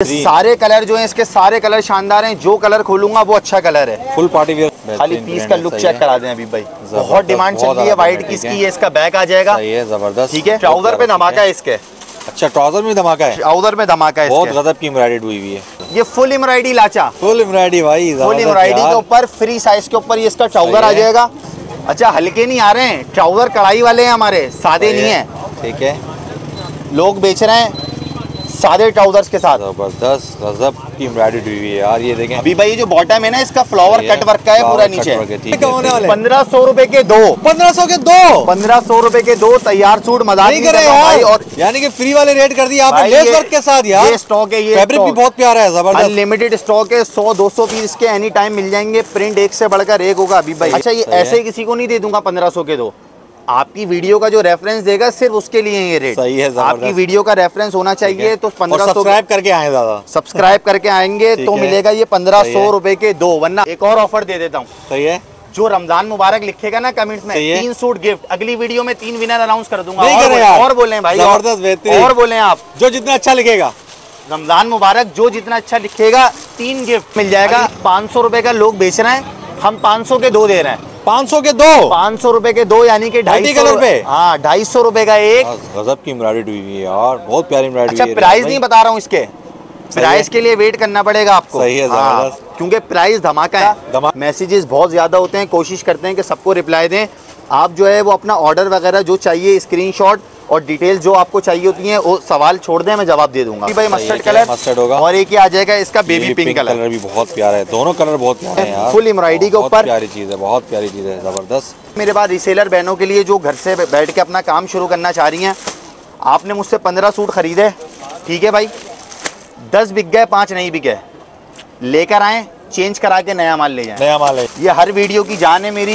सारे कलर जो हैं इसके सारे कलर शानदार हैं। जो कलर खोलूँगा वो अच्छा कलर है। फुल पार्टी वेयर खाली पीस का लुक चेक करा दें अभी भाई। बहुत डिमांड चल रही है व्हाइट की है। है इसका बैक आ जाएगा। ज़बरदस्त ठीक है? ट्राउज़र पे धमाका है। इसके। अच्छा ट्राउज़र में धमाका है? ट्राउज़र में धमाका है बहुत गजब की एम्ब्रॉयडरी हुई हुई है। ये फुल एम्ब्रॉयडरी लाचा। फुल एम्ब्रॉयडरी भाई फुल एम्ब्रॉयडरी के ऊपर फ्री साइज़ के ऊपर ये इसका ट्राउज़र आ जाएगा। अच्छा हल्के नहीं आ रहे हैं। ट्राउज़र कढ़ाई वाले हैं हमारे सादे नहीं। है। ठीक है। लोग बेच रहे हैं। सादे ट्राउजर्स के साथ। ज़बरदस्त गजब की एम्ब्रॉयडरी हुई है यार ये देखें। अभी भाई ये जो बॉटम है ना इसका फ्लावर कट वर्क का है पूरा नीचे। पंद्रह सौ रूपए के दो। पंद्रह सौ के दो? पंद्रह सौ रूपए के दो तैयार सूट मज़ाक नहीं करे हूँ यार। और यानी कि फ्री वाले रेट कर दिए आपने लेस वर्क के साथ यार। ये स्टॉक है ये फैब्रिक भी बहुत प्यारा है ज़बरदस्त। अनलिमिटेड स्टॉक है सौ दो सौ पीस के एनी टाइम मिल जाएँगे प्रिंट एक से बढ़कर एक होगा अभी भाई। अच्छा ये ऐसे ही किसी को नहीं दे दूँगा पंद्रह सौ के दो। आपकी वीडियो का जो रेफरेंस देगा सिर्फ़ उसके लिए ये रेट सही है, आपकी वीडियो का रेफरेंस होना चाहिए तो पंद्रह सब्सक्राइब करके आए ज़्यादा सब्सक्राइब करके आएँगे तो मिलेगा ये पंद्रह सौ। रुपए के दो। वरना एक और ऑफ़र दे देता हूँ। सही है। जो रमज़ान मुबारक लिखेगा ना कमेंट्स में तीन सूट गिफ्ट अगली वीडियो में तीन विनर अनाउंस कर दूँगा। और बोले- और बोले भाई ज़बरदस्त, और बोले आप। जो जितना अच्छा लिखेगा। रमज़ान मुबारक जो जितना अच्छा लिखेगा तीन गिफ्ट मिल जाएगा। पाँच सौ रुपए का लोग बेच रहे हैं। हम पाँच सौ के दो दे रहे हैं। पाँच सौ के दो। पाँच सौ रूपए के दो यानी कि ढाई कलर सौ रूपए पे? हाँ ढाई सौ रूपए का एक। गजब की एम्ब्रॉयडरी हुई है यार बहुत प्यारी एम्ब्रॉयडरी अच्छा प्राइस नहीं बता रहा हूँ इसके। प्राइस के लिए वेट करना पड़ेगा आपको। सही है, हाँ, क्योंकि प्राइस धमाका है। धमा- मैसेजेस बहुत ज़्यादा होते हैं कोशिश करते हैं कि सबको रिप्लाई दें। आप जो है वो अपना ऑर्डर वगैरह जो चाहिए स्क्रीनशॉट और डिटेल जो आपको चाहिए होती है वो सवाल छोड़ दें मैं जवाब दे दूँगा। भाई मस्टर्ड कलर mustard होगा? और एक ही आ जाएगा इसका बेबी पिंक कलर कलर भी बहुत प्यारा है दोनों कलर बहुत प्यारे हैं Full embroidery के ऊपर। प्यारी चीज़ है बहुत प्यारी चीज़ है ज़बरदस्त। मेरे पास रिसेलर बहनों के लिए जो घर से बैठ के अपना काम शुरू करना चाह रही हैं आपने मुझसे पंद्रह सूट खरीदे ठीक है भाई? दस बिक गए पाँच नहीं बिके। लेकर आए चेंज करा के नया माल ले जाए। नया माल है ये हर वीडियो की जान है मेरी।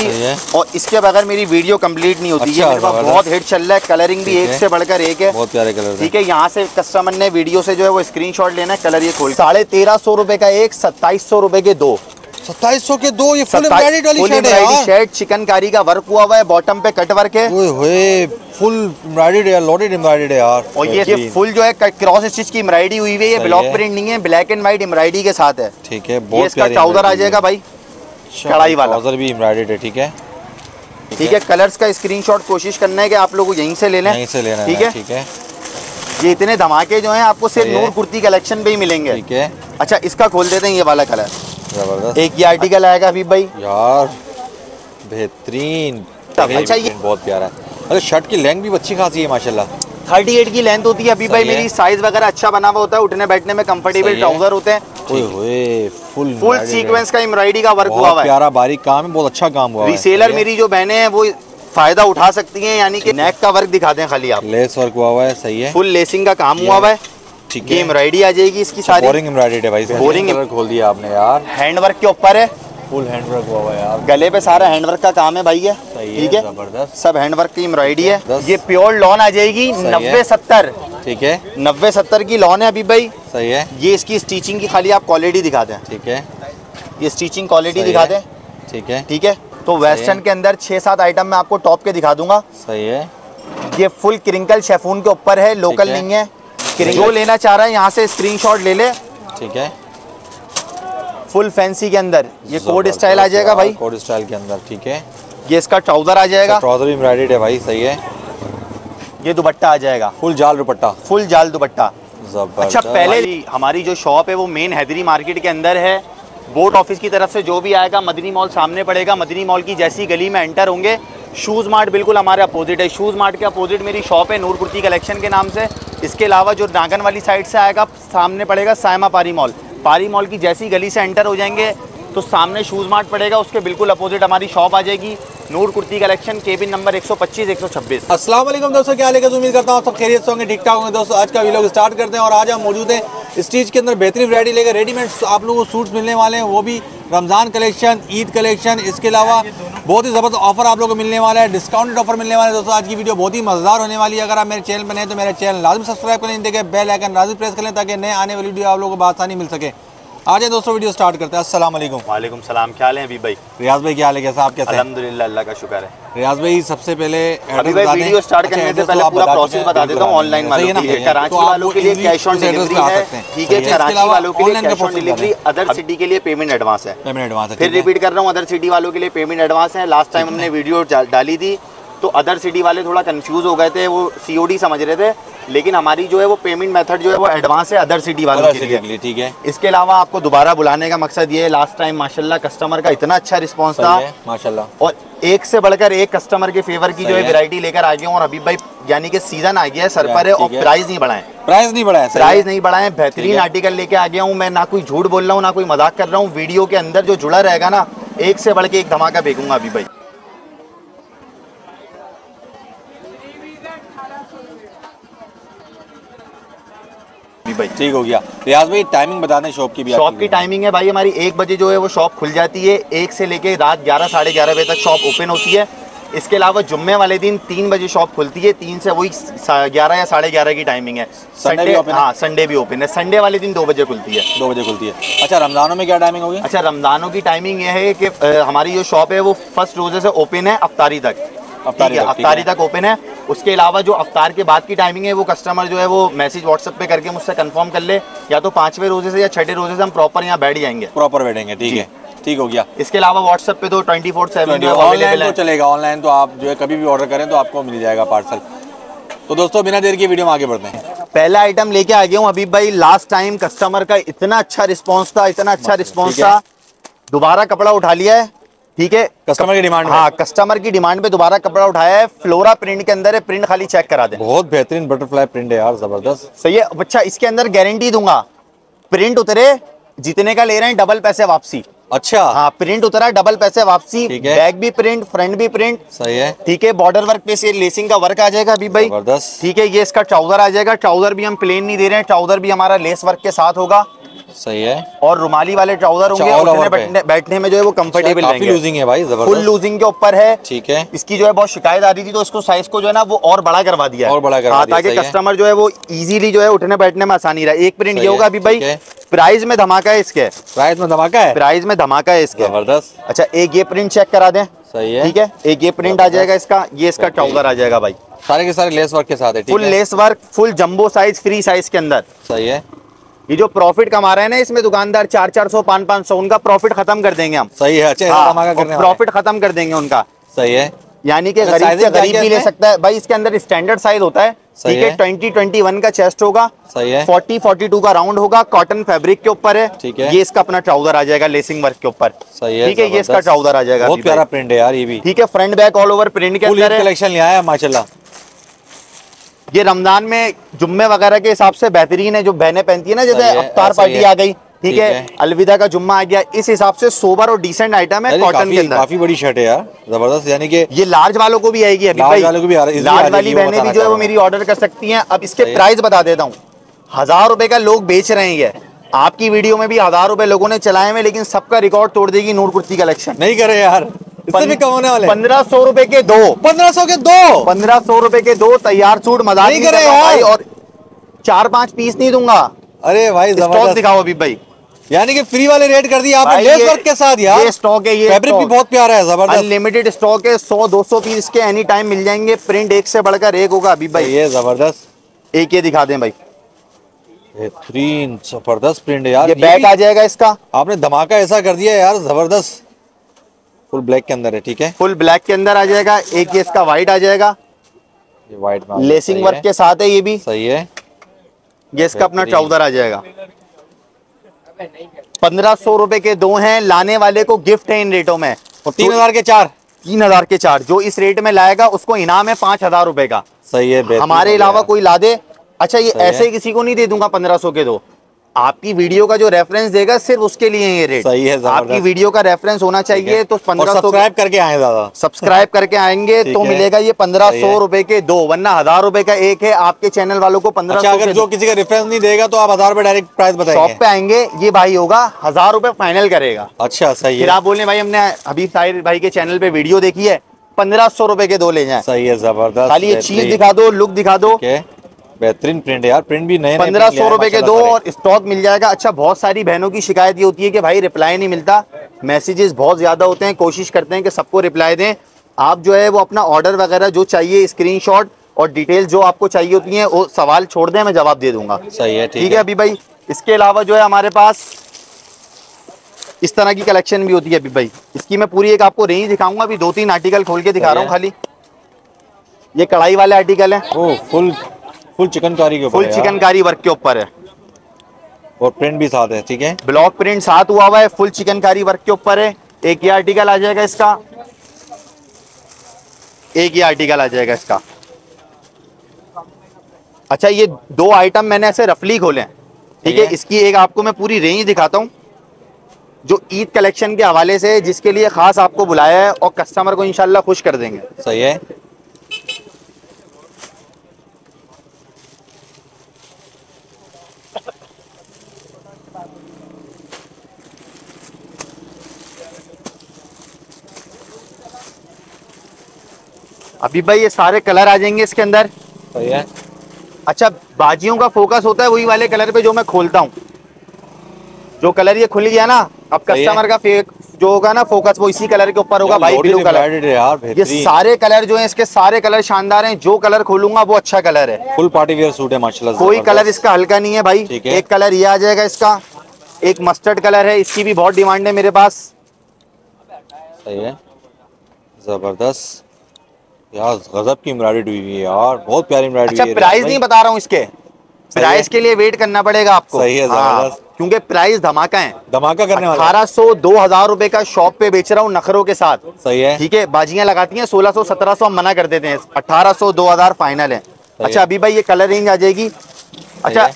और इसके बगैर मेरी वीडियो कंप्लीट नहीं होती। अच्छा, है मेरे पास बहुत हिट चल रहा है कलरिंग भी एक से बढ़कर एक है। बहुत प्यारे कलर ठीक है यहाँ से कस्टमर ने वीडियो से जो है वो स्क्रीन लेना है कलर ये खोल। साढ़े तेरह सौ रुपए का एक सत्ताईस सौ रुपए के दो। सत्ताईस सौ के दो ये फुल एम्ब्रॉयडरी वाली शर्ट है शर्ट चिकनकारी का वर्क हुआ हुआ है बॉटम पे कट वर्क है। ओए होए फुल एम्ब्रॉयडरी है लोडेड एम्ब्रॉयडरी है यार। और ये ये फुल जो है क्रॉस स्टिच की एम्ब्रॉयडरी हुई हुई है ये ब्लॉक प्रिंट नहीं है ब्लैक एंड व्हाइट एम्ब्रॉयडरी के साथ है। ठीक है बहुत इसका प्यारी ट्राउज़र आ जाएगा भाई कढ़ाई वाला। ट्राउज़र भी एम्ब्रॉयडर्ड है ठीक है? ठीक है कलर्स का स्क्रीनशॉट कोशिश करना है कि आप लोग यहीं से ले लें यहीं से लेना ठीक है? है ठीक है। ये इतने धमाके जो हैं आपको सिर्फ़ नूर कुर्ती कलेक्शन पे ही मिलेंगे। ठीक है। अच्छा इसका खोल देते हैं ये वाला कलर ज़बरदस्त। एक ये आर्टिकल आएगा अभी भाई। यार बेहतरीन। अच्छा, ये- बहुत प्यारा है। अरे शर्ट की लेंथ भी अच्छी खासी है माशाल्लाह। 38 की लेंथ होती है अभी भाई मेरी साइज़ वगैरह अच्छा बना हुआ होता है उठने बैठने में कंफर्टेबल ट्राउज़र होते हैं। फुल फुल सीक्वेंस का एम्ब्रॉयडरी का वर्क हुआ है। प्यारा बारीक काम है बहुत अच्छा काम हुआ है। रीसेलर मेरी जो बहनें हैं वो फ़ायदा उठा सकती हैं यानी कि नेक का वर्क दिखाते हैं खाली आप। लेस वर्क हुआ हुआ है सही है। फुल लेसिंग का काम हुआ हुआ है। ठीक है। एम्ब्रॉयडरी आ जाएगी इसकी सारी। बोरिंग एम्ब्रॉयडरी है भाई। कलर खोल दिया आपने यार। हैंड वर्क के ऊपर है। फुल हैंड वर्क हुआ है यार। गले पे सारा हैंड वर्क का काम है भाई है ठीक है? ज़बरदस्त। सब हैंड वर्क की एम्ब्रॉयडरी है। ये प्योर लॉन आ जाएगी। नब्बे सत्तर। ठीक है। नब्बे सत्तर की लॉन है अभी भाई। सही है। ये इसकी स्टिचिंग की खाली आप क्वालिटी दिखा दें। ठीक है। ये स्टिचिंग क्वालिटी दिखा। दें। ठीक है। ठीक है? तो वेस्टर्न के अंदर छः सात आइटम मैं आपको टॉप के दिखा दूँगा। सही है। ये फुल क्रिंकल शेफून के ऊपर है। लोकल नहीं है। जो लेना चाह रहा है यहाँ से स्क्रीनशॉट ले ले। ठीक है। फुल फैंसी के अंदर। ये कोड स्टाइल आ जाएगा भाई। कोड स्टाइल के अंदर ठीक है। ये इसका ट्राउज़र आ जाएगा। ट्राउज़र भी है भाई सही है। ये दुपट्टा आ जाएगा। फुल जाल दुपट्टा। फुल जाल दुपट्टा। अच्छा पहले हमारी जो शॉप है वो मेन हैदरी मार्केट के अंदर है। बोर्ड ऑफ़िस की तरफ़ से जो भी आएगा मदनी मॉल सामने पड़ेगा। मदनी मॉल की जैसी गली में एंटर होंगे। शूज़ मार्ट बिल्कुल हमारे अपोजिट है। शूज़ मार्ट के अपोजिट मेरी शॉप है नूर कुर्ती कलेक्शन के नाम से। इसके अलावा जो नागन वाली साइड से आएगा, सामने पड़ेगा सायमा पारी मॉल पारी मॉल की जैसी गली से एंटर हो जाएँगे तो सामने शूज़ मार्ट पड़ेगा, उसके बिल्कुल अपोजिट हमारी शॉप आ जाएगी। Noor Kurti collection cabin number 125 126 अस्सलाम वालेकुम दोस्तों, क्या लेकर उम्मीद करता हूँ सब खैरियत होंगे ठीक ठाक होंगे। दोस्तों, आज का वीडियो स्टार्ट करते हैं और आज हम मौजूद हैं स्टीच के अंदर बेहतरीन वैरायटी लेकर रेडीमेड आप लोगों को सूट्स मिलने वाले हैं। वो भी रमज़ान कलेक्शन ईद कलेक्शन इसके अलावा बहुत ही ज़बरदस्त ऑफ़र आप लोगों को मिलने वाला है डिस्काउंटेड ऑफ़र मिलने वाला दोस्तों, आज की वीडियो बहुत ही मज़ेदार होने वाली है। अगर आप मेरे चैनल पर हैं तो मेरे चैनल लाजम सब्सक्राइब कर देखें बेल आइकन लाजम प्रेस कर ताकि नए आने वाली वीडियो आप लोगों को आसानी मिल सके। आ जाए दोस्तों वीडियो स्टार्ट करते हैं। अस्सलाम वालेकुम। वालेकुम सलाम क्या हाल है अभी भाई? रियाज भाई क्या हाल है? कैसा आप कैसे? अल्हम्दुलिल्लाह अल्लाह का शुक्र है। रियाज भाई सबसे पहले अभी भाई वीडियो स्टार्ट अच्छा, करने से तो पहले पूरा प्रोसेस बता देता हूँ ऑनलाइन वालों के लिए कराची तो वालों के लिए कैश ऑन डिलीवरी है। ठीक है। कराची वालों के लिए cash on delivery other city के लिए पेमेंट एडवांस है। पेमेंट एडवांस है फिर रिपीट कर रहा हूँ अदर सिटी वालों के लिए पेमेंट एडवांस है। लास्ट टाइम हमने वीडियो डाली थी तो अदर सिटी वाले थोड़ा कंफ्यूज हो गए थे वो सीओडी समझ रहे थे। लेकिन हमारी जो है वो पेमेंट मेथड जो है वो एडवांस है अदर सिटी वालों के लिए। ठीक है। इसके अलावा आपको दोबारा बुलाने का मकसद ये है लास्ट टाइम माशाल्लाह कस्टमर का इतना अच्छा रिस्पांस था। माशाल्लाह। और एक से बढ़कर एक कस्टमर के फेवर की जो है। वैरायटी लेकर आ गया हूँ और हबीब भाई यानी कि सीज़न आ गया है सर पर है और प्राइस नहीं बढ़ाए प्राइस नहीं बढ़ा है प्राइस नहीं बढ़ाए बेहतरीन आर्टिकल लेके आ गया हूँ मैं ना कोई झूठ बोल रहा हूँ ना कोई मज़ाक कर रहा हूँ वीडियो के अंदर जो जुड़ा रहेगा ना एक से बढ़ के एक धमाका फेंकूँगा अभी भाई। अभी भाई ठीक हो गया। रियाज भाई टाइमिंग बता दें शॉप की भी शॉप की टाइमिंग है भाई हमारी एक बजे जो है वो शॉप खुल जाती है। एक से लेके रात ग्यारह साढ़े ग्यारह बजे तक शॉप ओपन होती है। इसके अलावा जुम्मे वाले दिन तीन बजे शॉप खुलती है। तीन से वही ग्यारह या साढ़े ग्यारह की टाइमिंग है। भी हाँ? संडे भी ओपन है। संडे वाले दिन दो बजे खुलती है। दो बजे खुलती है। अच्छा रमजानों में क्या टाइमिंग होगी? अच्छा रमजानों की टाइमिंग यह है कि हमारी जो शॉप है वो फ़र्स्ट रोज़े से ओपन है अफ्तारी तक। अफ्तारी तक ओपन है। उसके अलावा जो अफ्तार के बाद की टाइमिंग है वो कस्टमर जो है वो मैसेज व्हाट्सएप पे करके मुझसे कंफर्म कर ले। या तो पाँचवें रोज़े से या छठे रोज़े से हम प्रॉपर यहाँ बैठ जाएँगे। प्रॉपर बैठेंगे ठीक है। ठीक हो गया। इसके अलावा व्हाट्सएप पे तो ट्वेंटी फोर सेवन ऑनलाइन तो चलेगा ऑनलाइन तो आप जो है कभी भी ऑर्डर करें तो आपको मिल जाएगा पार्सल तो दोस्तों बिना देर की वीडियो में आगे बढ़ते हैं। पहला आइटम लेके आ गया हूँ हबीब भाई लास्ट टाइम कस्टमर का इतना अच्छा रिस्पॉन्स था इतना अच्छा रिस्पॉन्स था। दोबारा कपड़ा उठा लिया है। ठीक है? कस्टमर की डिमांड हाँ कस्टमर की डिमांड पे दोबारा कपड़ा उठाया है फ्लोरा प्रिंट के अंदर है प्रिंट खाली चेक करा दे। बहुत बेहतरीन बटरफ्लाई प्रिंट है यार ज़बरदस्त। सही है अच्छा इसके अंदर गारंटी दूँगा। प्रिंट उतरे जितने का ले रहे हैं डबल पैसे वापसी। अच्छा। हाँ प्रिंट उतरा डबल पैसे वापसी। बैक भी प्रिंट फ्रंट भी प्रिंट सही है। ठीक है बॉर्डर वर्क पे से लेसिंग का वर्क आ जाएगा अभी भाई। ठीक है ये इसका ट्राउज़र आ जाएगा। ट्राउज़र भी हम प्लेन नहीं दे रहे हैं ट्राउज़र भी हमारा लेस वर्क के साथ होगा। सही है। और रुमाली वाले ट्राउज़र होंगे अच्छा, पे। बैठने, बैठने में जो है वो कंफर्टेबल काफ़ी लूजिंग है भाई फुल लूजिंग के ऊपर है। ठीक है। इसकी जो है बहुत शिकायत आ रही थी तो इसको साइज़ को जो है ना वो और बड़ा करवा दिया और बड़ा करवा हाँ, ताकि कस्टमर जो है वो इजीली जो है उठने बैठने में आसानी रहे। एक प्रिंट ये होगा अभी भाई। प्राइस में धमाका है इसके। प्राइस में धमाका है? प्राइस में धमाका है इसके। ज़बरदस्त। अच्छा एक ये प्रिंट चेक करा दें। सही है। ठीक है एक ये प्रिंट आ जाएगा इसका ये इसका ट्राउज़र आ जाएगा भाई। सारे के सारे लेस वर्क के साथ है ठीक full lace work full jumbo size free size के अंदर। सही है। ये जो प्रॉफिट कमा रहे हैं ना इसमें दुकानदार चार चार सौ पाँच पाँच सौ उनका प्रॉफिट खत्म कर देंगे हम। सही है अच्छा हैं। प्रॉफिट खत्म कर देंगे उनका। सही है। यानी कि तो गरीब से गरीब भी ले सकता है। भाई इसके अंदर स्टैंडर्ड साइज़ होता है। ठीक है। ट्वेंटी ट्वेंटी वन का चेस्ट होगा। सही है। फोर्टी फोर्टी टू का राउंड होगा। कॉटन फैब्रिक के ऊपर है। ठीक है। ये इसका अपना ट्राउज़र आ जाएगा लेसिंग वर्क के ऊपर। सही है ठीक है ये इसका ट्राउज़र आ जाएगा बहुत प्यारा प्रिंट है यार ये भी। ठीक है front back all over print के अंदर कलेक्शन ले आया है माशाल्लाह। ये रमज़ान में जुम्मे वगैरह के हिसाब से बेहतरीन है जो बहनें पहनती है ना जैसे अफ्तार पार्टी आ गई ठीक है। अलविदा का जुम्मा आ गया। इस हिसाब से सोबर और डिसेंट आइटम है कॉटन के अंदर। काफ़ी बड़ी शर्ट है यार ज़बरदस्त यानी कि ये लार्ज वालों को भी आएगी अभी लार्ज वालों को भी आ रहा है, लार्ज वाली बहनें भी जो है वो मेरी ऑर्डर कर सकती हैं। अब इसके प्राइस बता देता हूँ। हज़ार रुपए का लोग बेच रहे हैं ये। आपकी वीडियो में भी हज़ार रुपए लोगों ने चलाए हुए लेकिन सबका रिकॉर्ड तोड़ देगी नूर कुर्ती कलेक्शन नहीं करे यार। इससे भी कम होने वाले पंद्रह सौ रुपए के दो। पंद्रह सौ के दो। पंद्रह सौ रुपए के दो तैयार सूट मज़ाक नहीं करे भाई और चार पाँच पीस नहीं दूँगा। अरे भाई स्टॉक दिखाओ अभी भाई। यानी कि फ्री वाले रेट कर दिया आपने लेस वर्क के साथ यार। ये स्टॉक है ये फैब्रिक भी बहुत प्यारा है ज़बरदस्त। अनलिमिटेड स्टॉक है सौ दो सौ पीस के एनी टाइम मिल जाएँगे। प्रिंट एक से बढ़कर एक होगा अभी भाई। ये ज़बरदस्त। एक ये दिखा दें भाई। बेहतरीन ज़बरदस्त प्रिंट है यार। ये बैक आ जाएगा इसका। आपने धमाका ऐसा कर दिया यार ज़बरदस्त। फुल ब्लैक के अंदर है ठीक है? फुल ब्लैक के अंदर आ जाएगा एक ये इसका व्हाइट आ जाएगा। ये व्हाइट लेसिंग वर्क के साथ है ये भी। सही है। ये इसका अपना ट्राउज़र आ जाएगा। पंद्रह सौ रुपए के दो हैं लाने वाले को गिफ्ट है इन रेटों में। और तीन हज़ार के चार? तीन हज़ार के चार जो इस रेट में लाएगा उसको इनाम है पाँच हज़ार रुपए का। सही है हमारे अलावा कोई ला दे अच्छा ये ऐसे किसी को नहीं दे दूँगा पंद्रह सौ के दो। आपकी वीडियो का जो रेफरेंस देगा सिर्फ़ उसके लिए ये रेट सही है, आपकी वीडियो का रेफरेंस होना चाहिए तो पंद्रह सब्सक्राइब करके आए ज़्यादा। सब्सक्राइब करके आएँगे तो मिलेगा ये पंद्रह सौ। रुपए के दो वरना हज़ार रुपए का एक है आपके चैनल वालों को पंद्रह अच्छा सौ अगर जो किसी का रेफरेंस नहीं देगा तो आप हज़ार रुपए डायरेक्ट प्राइस बताएँगे। शॉप पे आएँगे ये भाई होगा हज़ार रुपए फाइनल करेगा। अच्छा सही फिर है। आप बोले भाई हमने अभी साहिर भाई के चैनल पे वीडियो देखी है पंद्रह सौ रुपए के दो ले जाए। सही है ज़बरदस्त। खाली ये चीज़ दिखा दो लुक दिखा दो। बेहतरीन प्रिंट है यार प्रिंट भी नए पंद्रह सौ रुपए के दो और स्टॉक मिल जाएगा। अच्छा बहुत सारी बहनों की शिकायत ये होती है कि भाई रिप्लाई नहीं मिलता। मैसेजेस बहुत ज़्यादा होते हैं। कोशिश करते हैं कि सबको रिप्लाई दें। आप जो है वो अपना ऑर्डर वगैरह जो चाहिए स्क्रीनशॉट और डिटेल जो आपको चाहिए होती है वो सवाल छोड़ दें मैं जवाब दे दूँगा। सही है ठीक है अभी भाई। इसके अलावा जो है हमारे पास इस तरह की कलेक्शन भी होती है अभी भाई। इसकी मैं पूरी एक आपको रेंज दिखाऊँगा। अभी दो तीन आर्टिकल खोल के दिखा रहा हूँ खाली। ये कढ़ाई वाले आर्टिकल है। ओ फुल फुल चिकनकारी के फुल चिकनकारी वर्क के ऊपर है। और प्रिंट भी साथ है ठीक है? ब्लॉक प्रिंट साथ हुआ हुआ है फुल चिकनकारी वर्क के ऊपर है। एक ये आर्टिकल आ जाएगा इसका। एक ये आर्टिकल आ जाएगा इसका। अच्छा ये दो आइटम मैंने ऐसे रफली खोले हैं ठीक है? ठीक है। इसकी एक आपको मैं पूरी रेंज दिखाता हूँ जो ईद कलेक्शन के हवाले से जिसके लिए खास आपको बुलाया है और कस्टमर को इंशाल्लाह खुश कर देंगे। सही है। अभी भाई ये सारे कलर आ जाएँगे इसके अंदर। अच्छा बाजियों का फोकस होता है वही वाले कलर पे जो मैं खोलता हूँ। जो कलर ये खुल गया ना अब। कस्टमर का फेक जो होगा ना फोकस वो इसी कलर के ऊपर होगा भाई ब्लू कलर यार ये सारे कलर जो हैं इसके सारे कलर शानदार हैं। जो कलर खोलूँगा वो अच्छा कलर है। फुल पार्टी वेयर सूट है माशाल्लाह कोई कलर इसका हल्का नहीं है भाई। है। एक कलर ये आ जाएगा इसका। एक मस्टर्ड कलर है इसकी भी बहुत डिमांड है मेरे पास। सही है। ज़बरदस्त। यार गजब की एम्ब्रॉयडरी हुई है यार बहुत प्यारी एम्ब्रॉयडरी अच्छा प्राइस नहीं बता रहा हूँ इसके। प्राइस के लिए वेट करना पड़ेगा आपको। सही है, हाँ, ज़बरदस्त। क्योंकि प्राइस धमाका है। धमाका करने वाला अठारह सौ दो हज़ार रूपए का शॉप पे बेच रहा हूँ नखरों के साथ। सही है। ठीक है बाजियाँ लगाती हैं सोलह सौ सत्रह सौ हम मना कर देते हैं। अठारह सौ दो हज़ार फाइनल है। अच्छा। अभी भाई ये कलर रेंज आ जाएगी। अच्छा।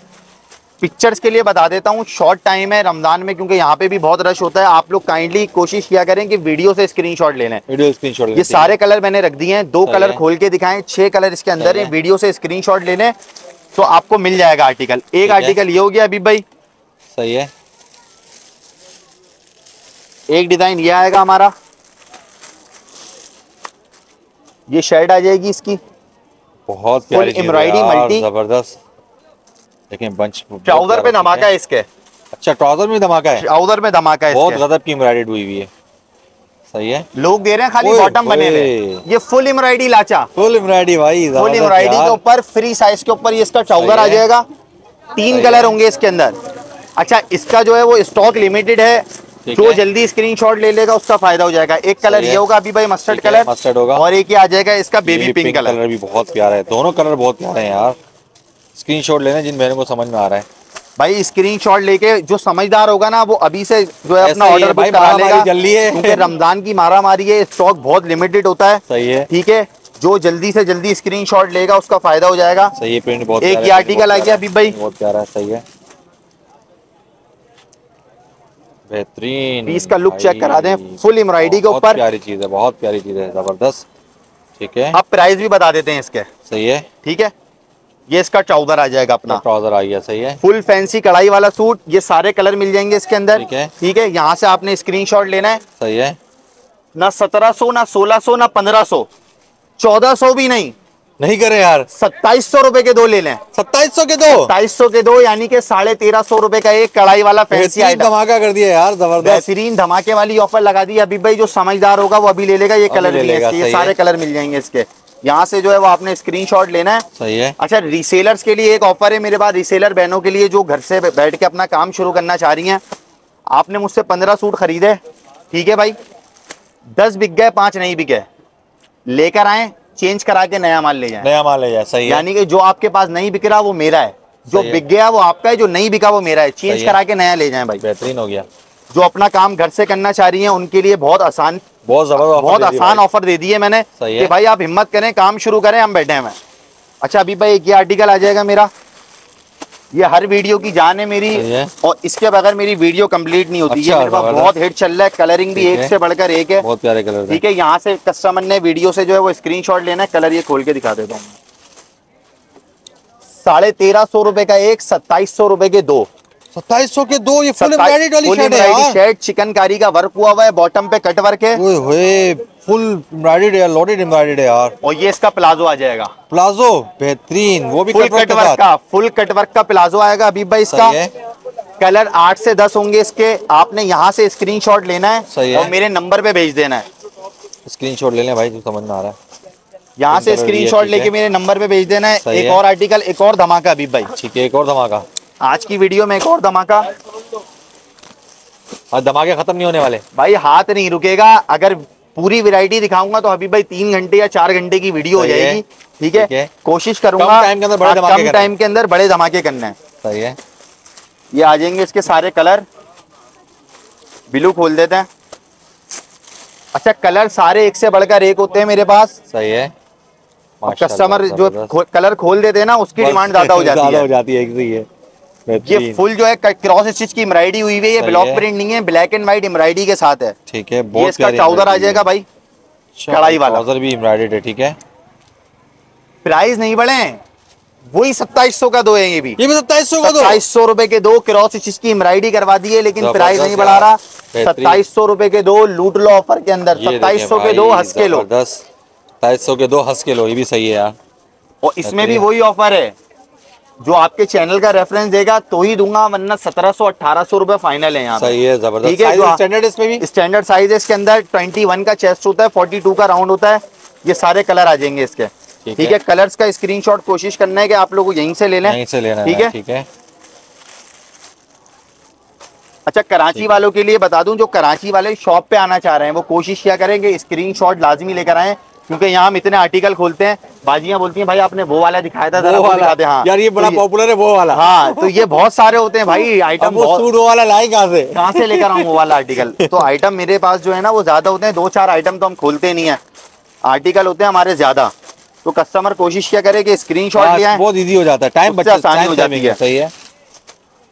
पिक्चर्स के लिए बता देता हूँ शॉर्ट टाइम है रमज़ान में क्योंकि यहाँ पे भी बहुत रश होता है। आप लोग काइंडली कोशिश किया करें कि वीडियो से स्क्रीनशॉट ले लें। वीडियो स्क्रीनशॉट ये सारे कलर मैंने रख दिए हैं दो कलर खोल के दिखाएँ छह कलर इसके अंदर है। वीडियो से स्क्रीनशॉट ले लें तो आपको मिल जाएगा आर्टिकल एक आर्टिकल ये हो गया अभी भाई। सही है। एक डिज़ाइन ये आएगा हमारा। ये शर्ट आ जाएगी इसकी। बहुत यार, multi। ज़बरदस्त। लेकिन बंच ट्राउज़र पे धमाका है इसके? अच्छा ट्राउज़र में धमाका है? ट्राउज़र में धमाका है बहुत गजब की एम्ब्रॉयडरी हुई हुई है। सही है? लोग दे रहे हैं खाली बॉटम बने हुए। ये फुल एम्ब्रॉयडरी लाचा। फुल एम्ब्रॉयडरी भाई फुल एम्ब्रॉयडरी के ऊपर फ्री साइज़ के ऊपर ये इसका ट्राउज़र आ जाएगा। तीन कलर होंगे इसके अंदर। अच्छा इसका जो है वो स्टॉक लिमिटेड है। जो जल्दी स्क्रीनशॉट ले लेगा उसका फ़ायदा हो जाएगा। एक कलर ये होगा अभी भाई मस्टर्ड कलर मस्टर्ड होगा। और एक ही आ जाएगा इसका बेबी पिंक कलर भी बहुत प्यारा है। दोनों कलर बहुत प्यारे हैं यार। स्क्रीनशॉट लेना जिन बहनों को समझ में आ रहा है। भाई स्क्रीनशॉट लेके जो समझदार होगा ना वो अभी से जो है अपना ऑर्डर भाई, बुक करा लेगा। रही है। क्योंकि रमज़ान की मारा मारी है स्टॉक बहुत लिमिटेड होता है। सही है। ठीक है जो जल्दी से जल्दी स्क्रीनशॉट लेगा उसका फ़ायदा हो जाएगा। सही है प्रिंट बहुत एक बहुत आ गया अभी भाई। बहुत प्यारा है सही है। बेहतरीन पीस का भाई, check करा दें, full embroidery के ऊपर। प्यारी चीज़ है बहुत प्यारी चीज़ है ज़बरदस्त। ठीक है। अब प्राइस भी बता देते हैं इसके। सही है। ठीक है ये इसका चौदर आ जाएगा अपना। ट्राउज़र आ गया सही है। फुल फैंसी कढ़ाई वाला सूट ये सारे कलर मिल जाएँगे इसके अंदर। ठीक है। ठीक है यहाँ से आपने स्क्रीनशॉट लेना है। सही है। ना सत्रह सो ना सोलह सौ ना पंद्रह सो। चौदह सौ भी नहीं। नहीं करे यार। सत्ताईस सौ रुपए के दो ले लें। सत्ताईस सौ के दो? सत्ताईस सौ के दो यानी के साढ़े तेरह सौ रुपए का एक कढ़ाई वाला फैंसी आइटम। धमाका कर दिया यार ज़बरदस्त। बेहतरीन धमाके वाली ऑफ़र लगा दी। अभी भाई जो समझदार होगा वो अभी ले लेगा। ये कलर ले भी लेगा, इसके, ये सारे कलर मिल जाएँगे इसके। यहाँ से जो है वो आपने स्क्रीनशॉट लेना है। सही है। अच्छा रीसेलर्स के लिए एक ऑफ़र है मेरे पास। रीसेलर बहनों के लिए जो घर से बैठ के अपना काम शुरू करना चाह रही हैं। आपने मुझसे पंद्रह सूट खरीदे। ठीक है भाई? दस बिक गए पाँच नहीं बिके। लेकर आए चेंज करा के नया माल ले जाए। नया माल ले जाए सही यानी कि जो आपके पास नहीं बिक रहा वो मेरा है। जो बिक गया वो आपका है जो नहीं बिका वो मेरा है। चेंज करा के नया ले जाए भाई। बेहतरीन हो गया। जो अपना काम घर से करना चाह रही है उनके लिए बहुत आसान बहुत ज़बरदस्त बहुत आसान ऑफ़र दे दी है मैंने सही कि है। भाई आप हिम्मत करें काम शुरू करें हम बैठे हैं अच्छा अभी भाई एक ये आर्टिकल आ जाएगा मेरा। ये हर वीडियो की जान है मेरी है। और इसके बगैर मेरी वीडियो कंप्लीट नहीं होती अच्छा, है मेरे पास बहुत हिट चल रहा है। कलरिंग भी एक से बढ़कर एक है। बहुत प्यारे कलर ठीक है यहाँ से कस्टमर ने वीडियो से जो है वो स्क्रीनशॉट लेना है कलर ये खोल के दिखा देता हूँ। साढ़े तेरह सौ रुपए का एक सत्ताईस सौ रुपए के दो। सत्ताईस सौ के दो ये फुल सत्ताईस- वाली full शर्ट है यार। शर्ट चिकनकारी का वर्क हुआ हुआ है बॉटम पे कट वर्क है। ओए होए फुल एम्ब्रॉयडर्ड है लोडेड एम्ब्रॉयडर्ड है यार। और ये इसका प्लाजो आ जाएगा। प्लाजो बेहतरीन वो भी फुल कट वर्क के फुल कट वर्क का प्लाजो आएगा अभी भाई इसका। कलर आठ से दस होंगे इसके। आपने यहाँ से स्क्रीनशॉट लेना है सही है। और मेरे नंबर पे भेज देना है। स्क्रीनशॉट ले लें भाई जो समझ में आ रहा है। यहाँ से स्क्रीनशॉट लेके मेरे नंबर पे भेज देना है। एक। और आर्टिकल एक और धमाका अभी भाई। ठीक है एक और धमाका। आज की वीडियो में एक और धमाका। और धमाके खत्म नहीं होने वाले। भाई हाथ नहीं रुकेगा। अगर पूरी वैरायटी दिखाऊँगा तो अभी भाई तीन घंटे या चार घंटे की वीडियो हो जाएगी। ठीक है, है। कोशिश करूँगा कम टाइम के अंदर बड़े हाँ, धमाके करने। है सही है। ये आ जाएँगे इसके सारे कलर ब्लू खोल देते हैं। अच्छा कलर सारे एक से बढ़कर एक होते हैं मेरे पास। सही है। कस्टमर जो खो, कलर खोल देते हैं ना उसकी डिमांड ज़्यादा हो जाती है। हो जाती है। ये फुल जो है क्रॉस स्टिच की एम्ब्रॉयडरी हुई हुई है ये ब्लॉक प्रिंट नहीं है ब्लैक एंड व्हाइट एम्ब्रॉयडरी के साथ है। ठीक है बहुत इसका ट्राउज़र आ जाएगा भाई अच्छा, कढ़ाई वाला। भी एम्ब्रॉयडर्ड है ठीक है। प्राइस नहीं बढ़े वही सत्ताईस सौ का दो है ये भी। ये भी सत्ताईस सौ का दो? सत्ताईस सौ रुपए के दो क्रॉस स्टिच की एम्ब्रॉयडरी करवा दी है लेकिन प्राइस नहीं बढ़ा रहा। सत्ताईस सौ रुपए के दो लूट लो ऑफ़र के अंदर सत्ताईस सौ के दो हंस के लो सत्ताईस सौ के दो हंस के लो ये भी सही है यार। और इसमें भी वही ऑफ़र है। जो आपके चैनल का रेफरेंस देगा तो ही दूँगा वरना सत्रह सौ अठारह सौ रुपए फाइनल है यहाँ सही है ज़बरदस्त। ठीक है, स्टैंडर्ड इसमें भी? स्टैंडर्ड साइज़ है इसके अंदर 21 का चेस्ट होता है 42 का राउंड होता है ये सारे कलर आ जाएँगे इसके। ठीक है। है कलर्स का स्क्रीनशॉट कोशिश करना है कि आप लोग यहीं से ले लें। यहीं से लेना ठीक है? ठीक है। अच्छा कराची वालों के लिए बता दूँ जो कराची वाले शॉप पे आना चाह रहे हैं वो कोशिश क्या करेंगे स्क्रीनशॉट लाजमी लेकर आए क्योंकि यहाँ हम इतने आर्टिकल खोलते हैं बाजियाँ बोलती हैं भाई आपने वो वाला दिखाया था वो वाला। दिखा दे। हाँ। यार ये बड़ा तो पॉपुलर है वो वाला। हाँ तो ये बहुत सारे होते हैं भाई आइटम वो सूट वो वाला लाई कहाँ से? कहाँ से लेकर आऊँ वो वाला आर्टिकल तो आइटम मेरे पास जो है ना वो ज़्यादा होते हैं दो चार आइटम तो हम खोलते नहीं है। आर्टिकल होते हैं हमारे ज़्यादा। तो कस्टमर कोशिश क्या करे कि स्क्रीन शॉट लिया बहुत इजी हो जाता है। टाइम बचत आसानी हो जाती है। सही है।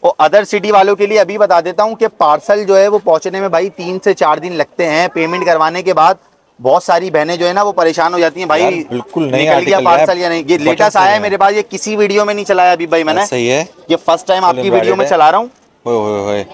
और अदर सिटी वालों के लिए अभी बता देता हूँ कि पार्सल जो है वो पहुँचने में भाई तीन से चार दिन लगते हैं। पेमेंट करवाने के बाद बहुत सारी बहनें जो है ना वो परेशान हो जाती हैं भाई बिल्कुल निकल गया पार्सल या नहीं? ये लेटेस्ट आया है। मेरे पास ये किसी वीडियो में नहीं चलाया अभी भाई मैंने। सही है ये फ़र्स्ट टाइम आपकी वीडियो में चला रहा हूँ।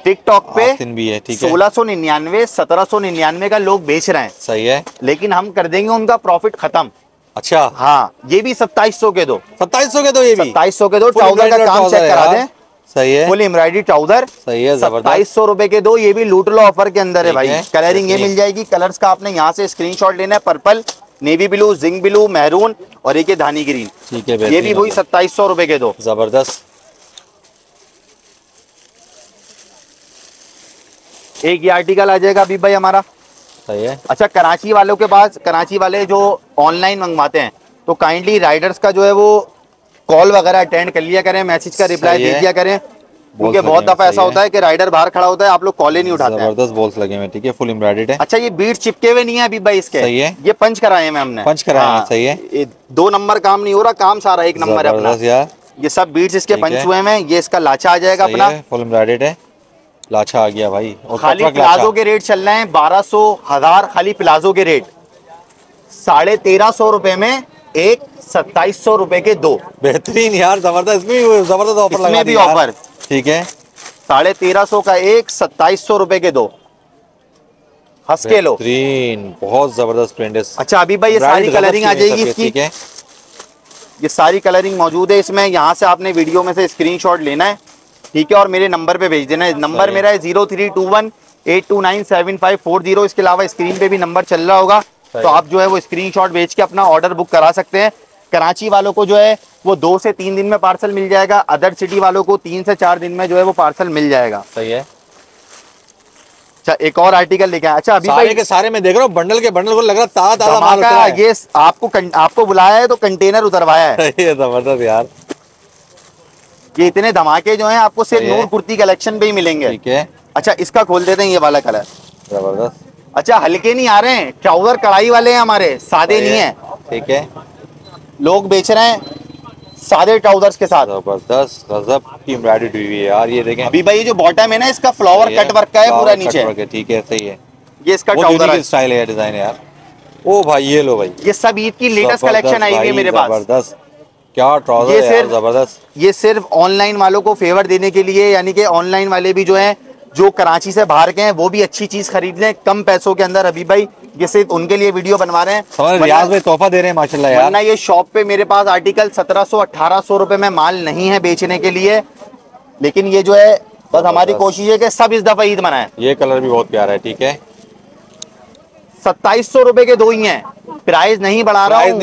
टिकटॉक पे भी है ठीक है। सोलह सौ निन्यानवे सत्रह सौ निन्यानवे का लोग बेच रहे हैं। सही है। लेकिन हम कर देंगे उनका प्रॉफिट खत्म। अच्छा। हाँ ये भी सत्ताईस सौ के दो। सत्ताईस सौ के दो ये भी? सत्ताईस सौ के दो ट्राउज़र का काम चेक करा दें। सही है। फुल एम्ब्रॉयडरी ट्राउज़र सही है सत्ताईस ज़बरदस्त सौ रुपए के दो ये भी लूट लो ऑफ़र के अंदर है भाई। कलरिंग ये मिल जाएगी कलर्स का आपने यहाँ से स्क्रीनशॉट लेना है purple navy blue zinc blue maroon और एक धानी ग्रीन ठीक है ये भी वही सत्ताईस सौ रुपए के दो। ज़बरदस्त। एक ये आर्टिकल आ जाएगा अभी भाई हमारा। सही है। अच्छा कराची वालों के पास कराची वाले जो ऑनलाइन मंगवाते हैं तो काइंडली राइडर्स का जो है वो कॉल वगैरह अटेंड कर लिया करें मैसेज का रिप्लाई दे दिया करें। क्योंकि बहुत दफ़ा ऐसा होता है। कि राइडर बाहर खड़ा होता है आप लोग कॉल ही नहीं उठाते हैं। ज़बरदस्त बॉल्स लगे हुए ठीक है? फुल एम्ब्रॉयडेड है। अच्छा ये बीट चिपके हुए नहीं है अभी भाई इसके? सही है। ये पंच कराए हैं हमने। पंच कराए हैं, हाँ, सही है। ये दो नंबर काम नहीं हो रहा काम सारा एक नंबर है अपना। यार। ये सब बीट्स इसके पंच हुए हैं ये इसका लाचा आ जाएगा अपना। फुल एम्ब्रॉयडेड है। लाछा आ गया भाई और खाली प्लाजो के रेट चल रहे हैं बारह सौ हज़ार खाली प्लाजो के रेट साढ़े तेरह सौ रुपए में एक सत्ताईस सौ रुपए के दो। बेहतरीन यार ज़बरदस्त इसमें भी ज़बरदस्त ऑफ़र लगा भी। ऑफ़र। ठीक है। साढ़े तेरह सौ का एक सत्ताईस सौ रुपए के दो। हंस के लो। बेहतरीन बहुत ज़बरदस्त प्रिंट है। अच्छा अभी भाई ये सारी कलरिंग आ जाएगी इसकी। ठीक है। ये सारी कलरिंग मौजूद है इसमें। यहाँ से आपने वीडियो में से स्क्रीनशॉट लेना है। ठीक है और मेरे नंबर पे भेज देना है। नंबर मेरा है zero three two one eight two nine seven five four zero इसके अलावा स्क्रीन पे भी नंबर चल रहा होगा। तो आप जो है वो स्क्रीनशॉट भेज के अपना ऑर्डर बुक करा सकते हैं। कराची वालों को जो है वो दो से तीन दिन में पार्सल मिल जाएगा। अदर सिटी वालों को तीन से चार दिन में जो है वो पार्सल मिल जाएगा। सही है। अच्छा एक और आर्टिकल लेके आया अच्छा अभी सारे के सारे मैं देख रहा हूँ बंडल के बंडल को लग रहा ताज़ा ताज़ा माल उतरा है। ये आपको कं- आपको बुलाया है तो कंटेनर उतरवाया है। है ज़बरदस्त यार। ये इतने धमाके जो हैं आपको सिर्फ़ नूर कुर्ती कलेक्शन पे ही मिलेंगे। ठीक है। अच्छा इसका खोल देते हैं ये वाला कलर ज़बरदस्त। अच्छा हल्के नहीं आ रहे हैं। ट्राउज़र कढ़ाई वाले हैं हमारे सादे नहीं है। ठीक है। लोग बेच रहे हैं सादे ट्राउजर्स के साथ। ज़बरदस्त गजब की एम्ब्रॉयडरी हुई है यार ये देखें। अभी भाई ये जो बॉटम है ना इसका फ्लावर कट वर्क का है पूरा नीचे। ठीक है सही है। ये इसका ट्राउज़र स्टाइल है। डिज़ाइन यार ओ भाई ये लो भाई। ये सब ईद की लेटेस्ट कलेक्शन आई हुई है मेरे पास। ज़बरदस्त। क्या ट्राउज़र ये सिर्फ- ज़बरदस्त। ये सिर्फ़ ऑनलाइन वालों को फेवर देने के लिए यानी कि ऑनलाइन वाले भी जो हैं जो कराची से बाहर के हैं वो भी अच्छी चीज़ खरीद लें। कम पैसों के अंदर अभी भाई ये सिर्फ़ उनके लिए वीडियो बनवा रहे हैं। रियाज भाई तोहफा दे रहे हैं माशाल्लाह यार। वरना ये शॉप पे मेरे पास आर्टिकल 1700 1800 रुपए में माल नहीं है बेचने के लिए। लेकिन ये जो है बस हमारी कोशिश है कि सब इस दफ़ा ईद मनाएँ। ये कलर भी बहुत प्यारा है ठीक है? सत्ताईस सौ रुपए के दो ही हैं। प्राइस नहीं बढ़ा रहा हूँ।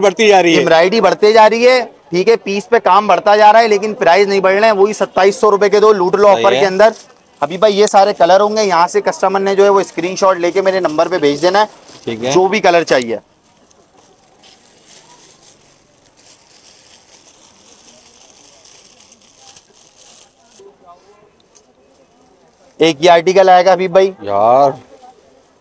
बढ़ती जा रही है। एम्ब्रॉयडरी बढ़ते जा रही है। ठीक है पीस पे काम बढ़ता जा रहा है लेकिन प्राइस नहीं बढ़ रहे हैं। वही सत्ताईस सौ रुपए के दो लूट लो ऑफ़र के अंदर। अभी भाई ये सारे कलर होंगे यहाँ से कस्टमर ने जो है वो स्क्रीनशॉट लेके मेरे नंबर पे भेज देना है। ठीक है। जो भी कलर चाहिए। एक ये आर्टिकल आएगा अभी भाई। यार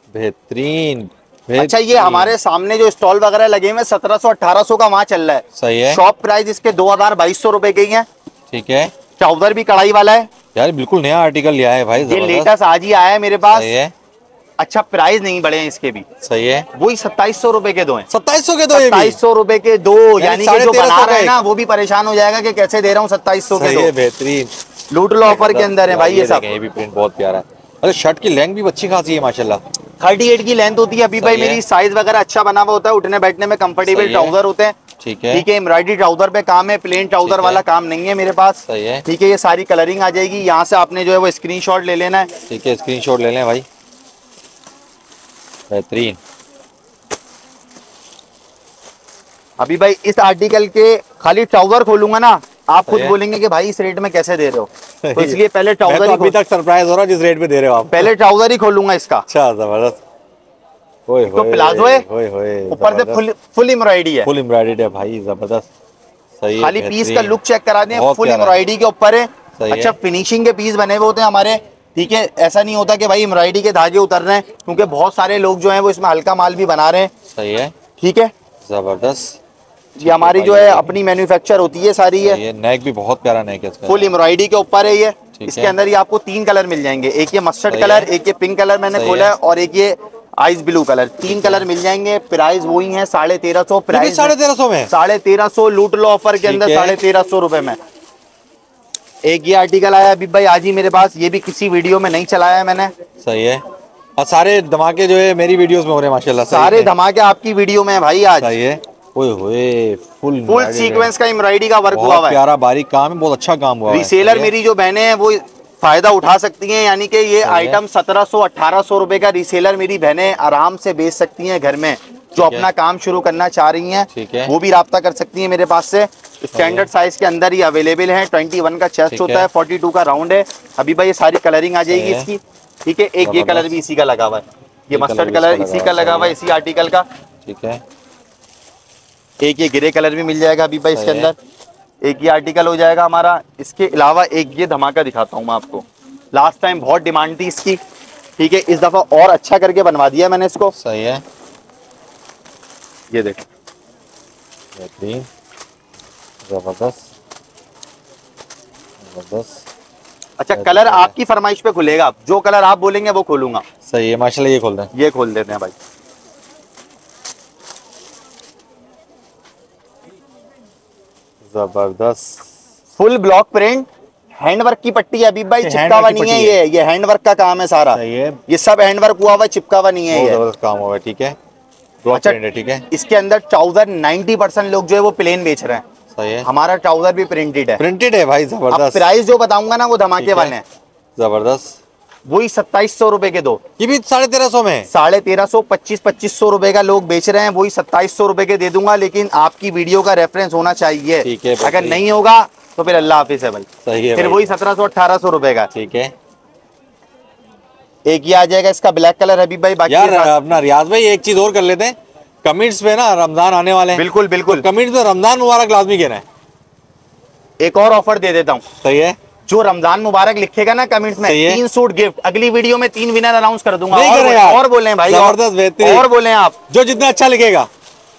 बेहतरीन। अच्छा ये हमारे सामने जो स्टॉल वगैरह लगे हुए सत्रह सौ अठारह सौ का वहाँ चल रहा है। सही है। शॉप प्राइस इसके दो हज़ार बाईस सौ रुपए के ही। ठीक है। ट्राउज़र भी कढ़ाई वाला है। यार बिल्कुल नया आर्टिकल लिया है भाई ये लेटेस्ट आज ही आया है मेरे पास। सही है। अच्छा प्राइस नहीं बढ़े हैं इसके भी। सही है। वही सत्ताईस सौ रूपए के दो हैं। सत्ताईस सौ के दो सत्ताईस सौ रूपए के दो यानी कि जो बना रहे हैं ना वो भी परेशान हो जाएगा कि कैसे दे रहा हूँ सत्ताईस सौ के दो। बेहतरीन। लूट लो ऑफ़र के अंदर है भाई ये सब। ये भी प्रिंट बहुत प्यारा है। अरे शर्ट की लेंथ भी अच्छी खासी है माशाल्लाह। थर्टी एट की लेंथ होती है अभी भाई। मेरी साइज़ वगैरह अच्छा बना हुआ होता है उठने बैठने में कंफर्टेबल ट्राउज़र होते हैं। ठीक है। ठीक है एम्ब्रॉयडरी ट्राउज़र पे काम है प्लेन ट्राउज़र वाला काम नहीं है मेरे पास। सही है। ठीक है ये सारी कलरिंग आ जाएगी यहाँ से आपने जो है वो स्क्रीनशॉट ले लेना है। ठीक है स्क्रीनशॉट ले लें भाई। बेहतरीन। अभी भाई इस आर्टिकल के खाली ट्राउज़र खोलूँगा ना आप खुद बोलेंगे कि भाई इस रेट में कैसे दे रहे हो? तो इसलिए पहले ट्राउज़र तो ही अभी तक सरप्राइज़ हो रहा जिस रेट पे दे रहे हो आप। पहले ट्राउज़र ही खोलूँगा इसका। अच्छा ज़बरदस्त। तो प्लाजो है, ऊपर से फुल फुल एम्ब्रॉयडरी है। फुल एम्ब्रॉयडर्ड है भाई ज़बरदस्त। सही खाली पीस का लुक चेक करा दें फुल एम्ब्रॉयडरी के ऊपर है। अच्छा फिनिशिंग के पीस बने हुए होते हैं हमारे। ठीक है ऐसा नहीं होता कि भाई एम्ब्रॉयडरी के धागे उतर रहे हैं क्योंकि बहुत सारे लोग जो हैं वो इसमें हल्का माल भी बना रहे हैं। सही है। ठीक है? ज़बरदस्त। ये हमारी जो है अपनी मैन्युफैक्चर होती है सारी है। ये नेक भी बहुत प्यारा नेक है फुल एम्ब्रॉयडरी के ऊपर है ये। इसके अंदर ये आपको तीन कलर मिल जाएँगे। एक ये मस्टर्ड कलर एक ये पिंक कलर मैंने खोला है। है और एक ये आइस ब्लू कलर तीन कलर मिल जाएँगे। प्राइस वही है साढ़े तेरह सौ प्राइस साढ़े तेरह सौ में साढ़े तेरह सौ लूट लो ऑफ़र के अंदर साढ़े तेरह सौ रुपए में। एक ये आर्टिकल आया अभी भाई आज ही मेरे पास। ये भी किसी वीडियो में नहीं चलाया है मैंने। सही है। और सारे धमाके जो है मेरी वीडियोस में हो रहे हैं माशाल्लाह। सारे धमाके आपकी वीडियो में है भाई आज। सही है। ओए होए फुल फुल सीक्वेंस का एम्ब्रॉयडरी का वर्क हुआ है। प्यारा बारीक काम है बहुत अच्छा काम हुआ रीसेलर मेरी जो बहनें हैं वो फ़ायदा उठा सकती हैं यानी कि ये आइटम 1700 1800 रुपए का रीसेलर मेरी बहनें आराम से बेच सकती हैं घर में जो अपना काम शुरू करना चाह रही हैं। वो भी राब्ता कर सकती हैं मेरे पास से। स्टैंडर्ड साइज़ के अंदर ही अवेलेबल है 21 का चेस्ट होता है। है। 42 का राउंड है। अभी भाई ये सारी कलरिंग आ जाएगी इसकी। ठीक है एक ये कलर भी इसी का लगा हुआ है। ये मस्टर्ड कलर इसी का लगा हुआ है इसी आर्टिकल का। ठीक है। एक ये ग्रे कलर भी मिल जाएगा अभी भाई इसके अंदर। एक ये आर्टिकल हो जाएगा हमारा। इसके अलावा एक ये धमाका दिखाता हूँ मैं आपको। लास्ट टाइम बहुत डिमांड थी इसकी। ठीक है इस दफ़ा और अच्छा करके बनवा दिया मैंने इसको। सही है। ये देख। ज़बरदस्त। ज़बरदस्त। अच्छा कलर आपकी फरमाइश पे खुलेगा। जो कलर आप बोलेंगे वो खोलूँगा। सही है माशाल्लाह ये खोल दें। ये खोल देते हैं भाई। ज़बरदस्त। फुल ब्लॉक प्रिंट हैंडवर्क की पट्टी है अभी भाई चिपका हुआ नहीं है ये ये हैंडवर्क का काम है सारा। है। ये सब हैंडवर्क हुआ हुआ चिपका हुआ नहीं है ये। काम होगा ठीक है। अच्छा, है ठीक है। इसके अंदर ट्राउज़र 90 परसेंट लोग जो है वो प्लेन बेच रहे हैं। सही है। हमारा ट्राउज़र भी प्रिंटेड है। प्रिंटेड है भाई ज़बरदस्त। प्राइस जो बताऊँगा ना वो धमाके वाले हैं। ज़बरदस्त। वही सत्ताईस सौ रुपए के दो। ये भी साढ़े तेरह सौ में? साढ़े तेरह सौ पच्चीस पच्चीस सौ रुपए का लोग बेच रहे हैं वही सत्ताईस सौ रुपए के दे दूँगा लेकिन आपकी वीडियो का रेफरेंस होना चाहिए। ठीक है, अगर नहीं होगा तो फिर अल्लाह हाफिज है भाई। सही है फिर वही सत्रह सौ अठारह सौ रुपए का। ठीक है। एक ये आ जाएगा इसका ब्लैक कलर अभी भाई बाकी यार अपना रियाज भाई एक चीज़ और कर लेते हैं। कमेंट्स पे ना रमज़ान आने वाले हैं। बिल्कुल बिल्कुल। कमेंट्स में रमज़ान मुबारक लाजमी कहना है। एक और ऑफ़र दे देता हूँ। सही है? जो रमज़ान मुबारक लिखेगा ना कमेंट्स में तीन सूट गिफ्ट। अगली वीडियो में तीन विनर अनाउंस कर दूँगा। नहीं और, यार। और बोले भाई ज़बरदस्त, और बोले आप। जो जितना अच्छा लिखेगा।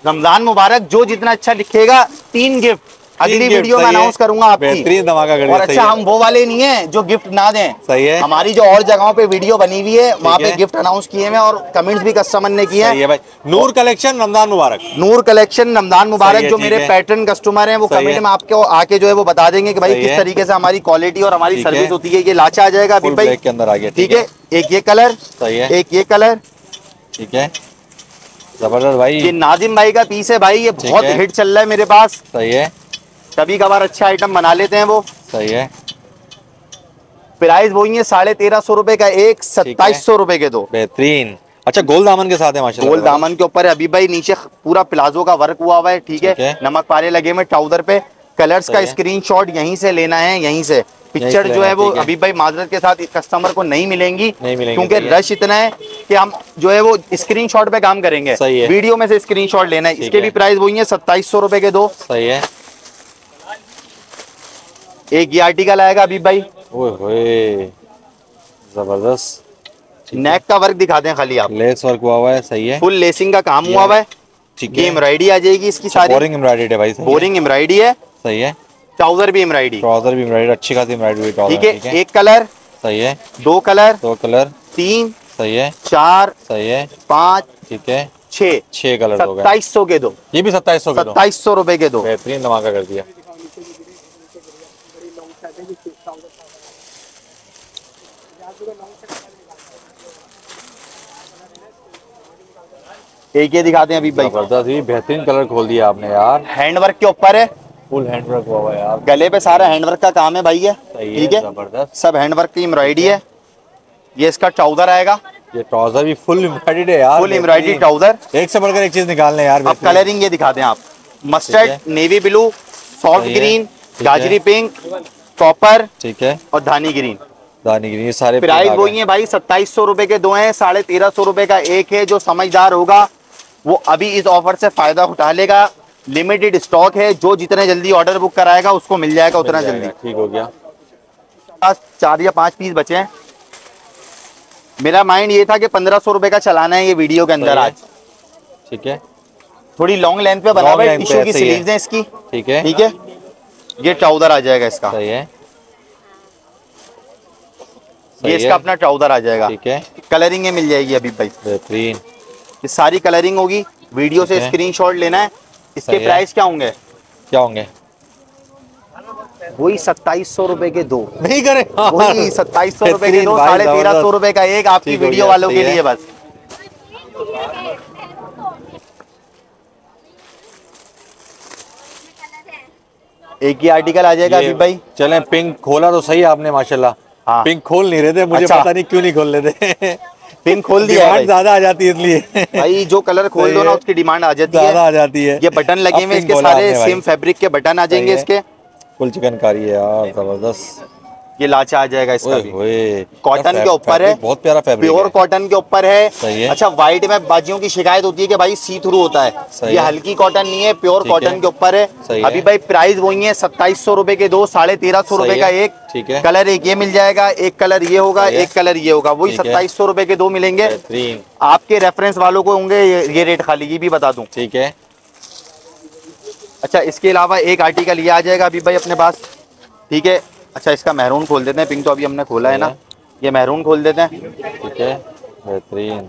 रमज़ान मुबारक जो जितना अच्छा लिखेगा तीन गिफ्ट। अगली वीडियो में अनाउंस करूँगा आपकी। बेहतरीन धमाका और अच्छा हम वो वाले नहीं है जो गिफ्ट ना दें। सही है। हमारी जो और जगहों पे वीडियो बनी हुई है वहाँ पे गिफ्ट अनाउंस किए हुए हैं और कमेंट्स भी कस्टमर ने किए हैं। नूर कलेक्शन रमज़ान मुबारक। नूर कलेक्शन रमज़ान मुबारक जो मेरे पैटर्न कस्टमर है वो कमेंट। में आपको आके जो है वो बता देंगे कि भाई किस तरीके से हमारी क्वालिटी और हमारी सर्विस होती है। ये लाचा आ जाएगा अभी भाई। के अंदर आ गया ठीक है। एक ये कलर सही है। एक ये कलर ठीक है। ज़बरदस्त भाई। ये नाजिम भाई का पीस है भाई ये बहुत। हिट चल रहा है मेरे पास। सही है। कभी कभार अच्छा आइटम बना लेते हैं वो। सही है। प्राइस वही है साढ़े तेरह सौ रुपए का एक सत्ताईस सौ रुपए के दो। बेहतरीन। अच्छा गोल दामन के साथ है माशाल्लाह। गोल दामन के ऊपर है अभी भाई नीचे पूरा प्लाजो का वर्क हुआ हुआ है ठीक है। नमक पारे लगे हुए ट्राउज़र पे। कलर्स का स्क्रीन। स्क्रीनशॉट यहीं से लेना है यहीं से। पिक्चर जो है वो अभी भाई माजरत के साथ कस्टमर को नहीं मिलेंगी नहीं मिलेंगी, क्योंकि रश इतना है कि हम जो है वो स्क्रीनशॉट पे काम करेंगे। सही है। वीडियो में से स्क्रीनशॉट लेना है। इसके है। भी प्राइस वही है सत्ताईस सौ रुपए के दो। सही है। एक ये आर्टिकल आएगा अभी भाई। ओए ज़बरदस्त। नेक का वर्क दिखा दें खाली आप। लेस वर्क हुआ हुआ है सही है। फुल लेसिंग का काम हुआ हुआ है। ठीक है। एम्ब्रॉयडरी आ जाएगी इसकी सारी। बोरिंग एम्ब्रॉयडरी है भाई सही है। बोरिंग एम्ब्रॉयडरी है। सही है। ट्राउज़र भी एम्ब्रॉयडरी ट्राउज़र भी एम्ब्रॉयडरी अच्छी खासी एम्ब्रॉयडरी ठीक है एक कलर सही है। दो कलर दो कलर। तीन सही है। चार सही है। पाँच ठीक है। छह छह कलर सत्ताईस सौ के दो। ये भी सत्ताईस सौ के दो। सत्ताईस सौ रुपए के दो। बेहतरीन धमाका कर दिया। एक ये दिखाते हैं अभी भाई। ज़बरदस्त ये बेहतरीन कलर खोल दिया आपने यार। हैंड वर्क के ऊपर है। फुल हैंड वर्क हुआ है यार। गले पे सारा हैंड वर्क का काम है भाई ये। ठीक है? ज़बरदस्त। सब हैंड वर्क की एम्ब्रॉयडरी है। ये इसका ट्राउज़र आएगा। ये ट्राउज़र भी फुल एम्ब्रॉयडरी है यार फुल एम्ब्रॉयडरी ट्राउज़र एक से बढ़कर एक चीज़ निकालने यार अब कलरिंग ये दिखाते हैं आप। Mustard navy blue soft green गाजरी pink copper ठीक है। और धानी ग्रीन दानी गिरी ये सारे प्राइस वही है भाई सत्ताईस सौ रुपए के दो हैं साढ़े तेरह सौ रुपए का एक है जो समझदार होगा। वो अभी इस ऑफ़र से फ़ायदा उठा लेगा लिमिटेड स्टॉक है जो जितने जल्दी ऑर्डर बुक कराएगा उसको मिल जाएगा उतना मिल जल्दी। ठीक हो गया। चार या पाँच पीस बचे हैं। मेरा माइंड ये था कि पंद्रह सौ रुपए का चलाना है ये वीडियो के अंदर आज। ठीक है। थोड़ी लॉन्ग लेंथ पे बना हुआ है टिश्यू की। स्लीव्स हैं इसकी। ठीक है। ठीक है? ये ट्राउज़र आ जाएगा इसका। सही है। ये इसका अपना ट्राउज़र आ जाएगा। ठीक है। कलरिंग मिल जाएगी अभी भाई। बेहतरीन। ये सारी कलरिंग होगी। वीडियो से। स्क्रीनशॉट लेना है। इसके प्राइस क्या होंगे? क्या होंगे? वही सत्ताईस सौ रुपए के दो। नहीं करे। वही सत्ताईस सौ रुपए के दो साढ़े तेरह सौ। रुपए का एक आपकी वीडियो वालों के लिए बस। एक ही आर्टिकल आ जाएगा अभी भाई। चलें पिंक खोला तो सही आपने माशाल्लाह। हाँ। पिंक खोल नहीं रहे थे मुझे अच्छा। पता नहीं क्यों नहीं खोल रहे थे। पिंक खोल दिया है ज़्यादा आ जाती है इसलिए। भाई जो कलर खोल दो ना उसकी डिमांड आ जाती है। ज़्यादा आ जाती है। ये बटन लगे हुए इसके सारे सेम फैब्रिक के बटन आ जाएँगे इसके। फुल चिकनकारी है यार ज़बरदस्त। ये लाचा आ जाएगा इसका कॉटन के ऊपर है। बहुत प्यारा फैब्रिक प्योर कॉटन के ऊपर है। अच्छा व्हाइट में बाजियों की शिकायत होती है कि भाई सी थ्रू होता है। ये हल्की कॉटन नहीं है प्योर कॉटन के ऊपर है। अभी भाई प्राइस वही है सत्ताईस सौ रुपए के दो साढ़े तेरह सौ रुपए का एक। ठीक है। कलर एक ये मिल जाएगा एक कलर ये होगा एक कलर ये होगा। वही सत्ताईस सौ रुपए के दो मिलेंगे। आपके रेफरेंस वालों को होंगे ये रेट खाली ये भी बता दूँ। ठीक है। अच्छा इसके अलावा एक आर्टिकल ये आ जाएगा अभी भाई अपने पास। ठीक है। अच्छा इसका महरून खोल देते हैं। पिंक तो अभी हमने खोला है ना। ये महरून खोल देते हैं। ठीक है बेहतरीन।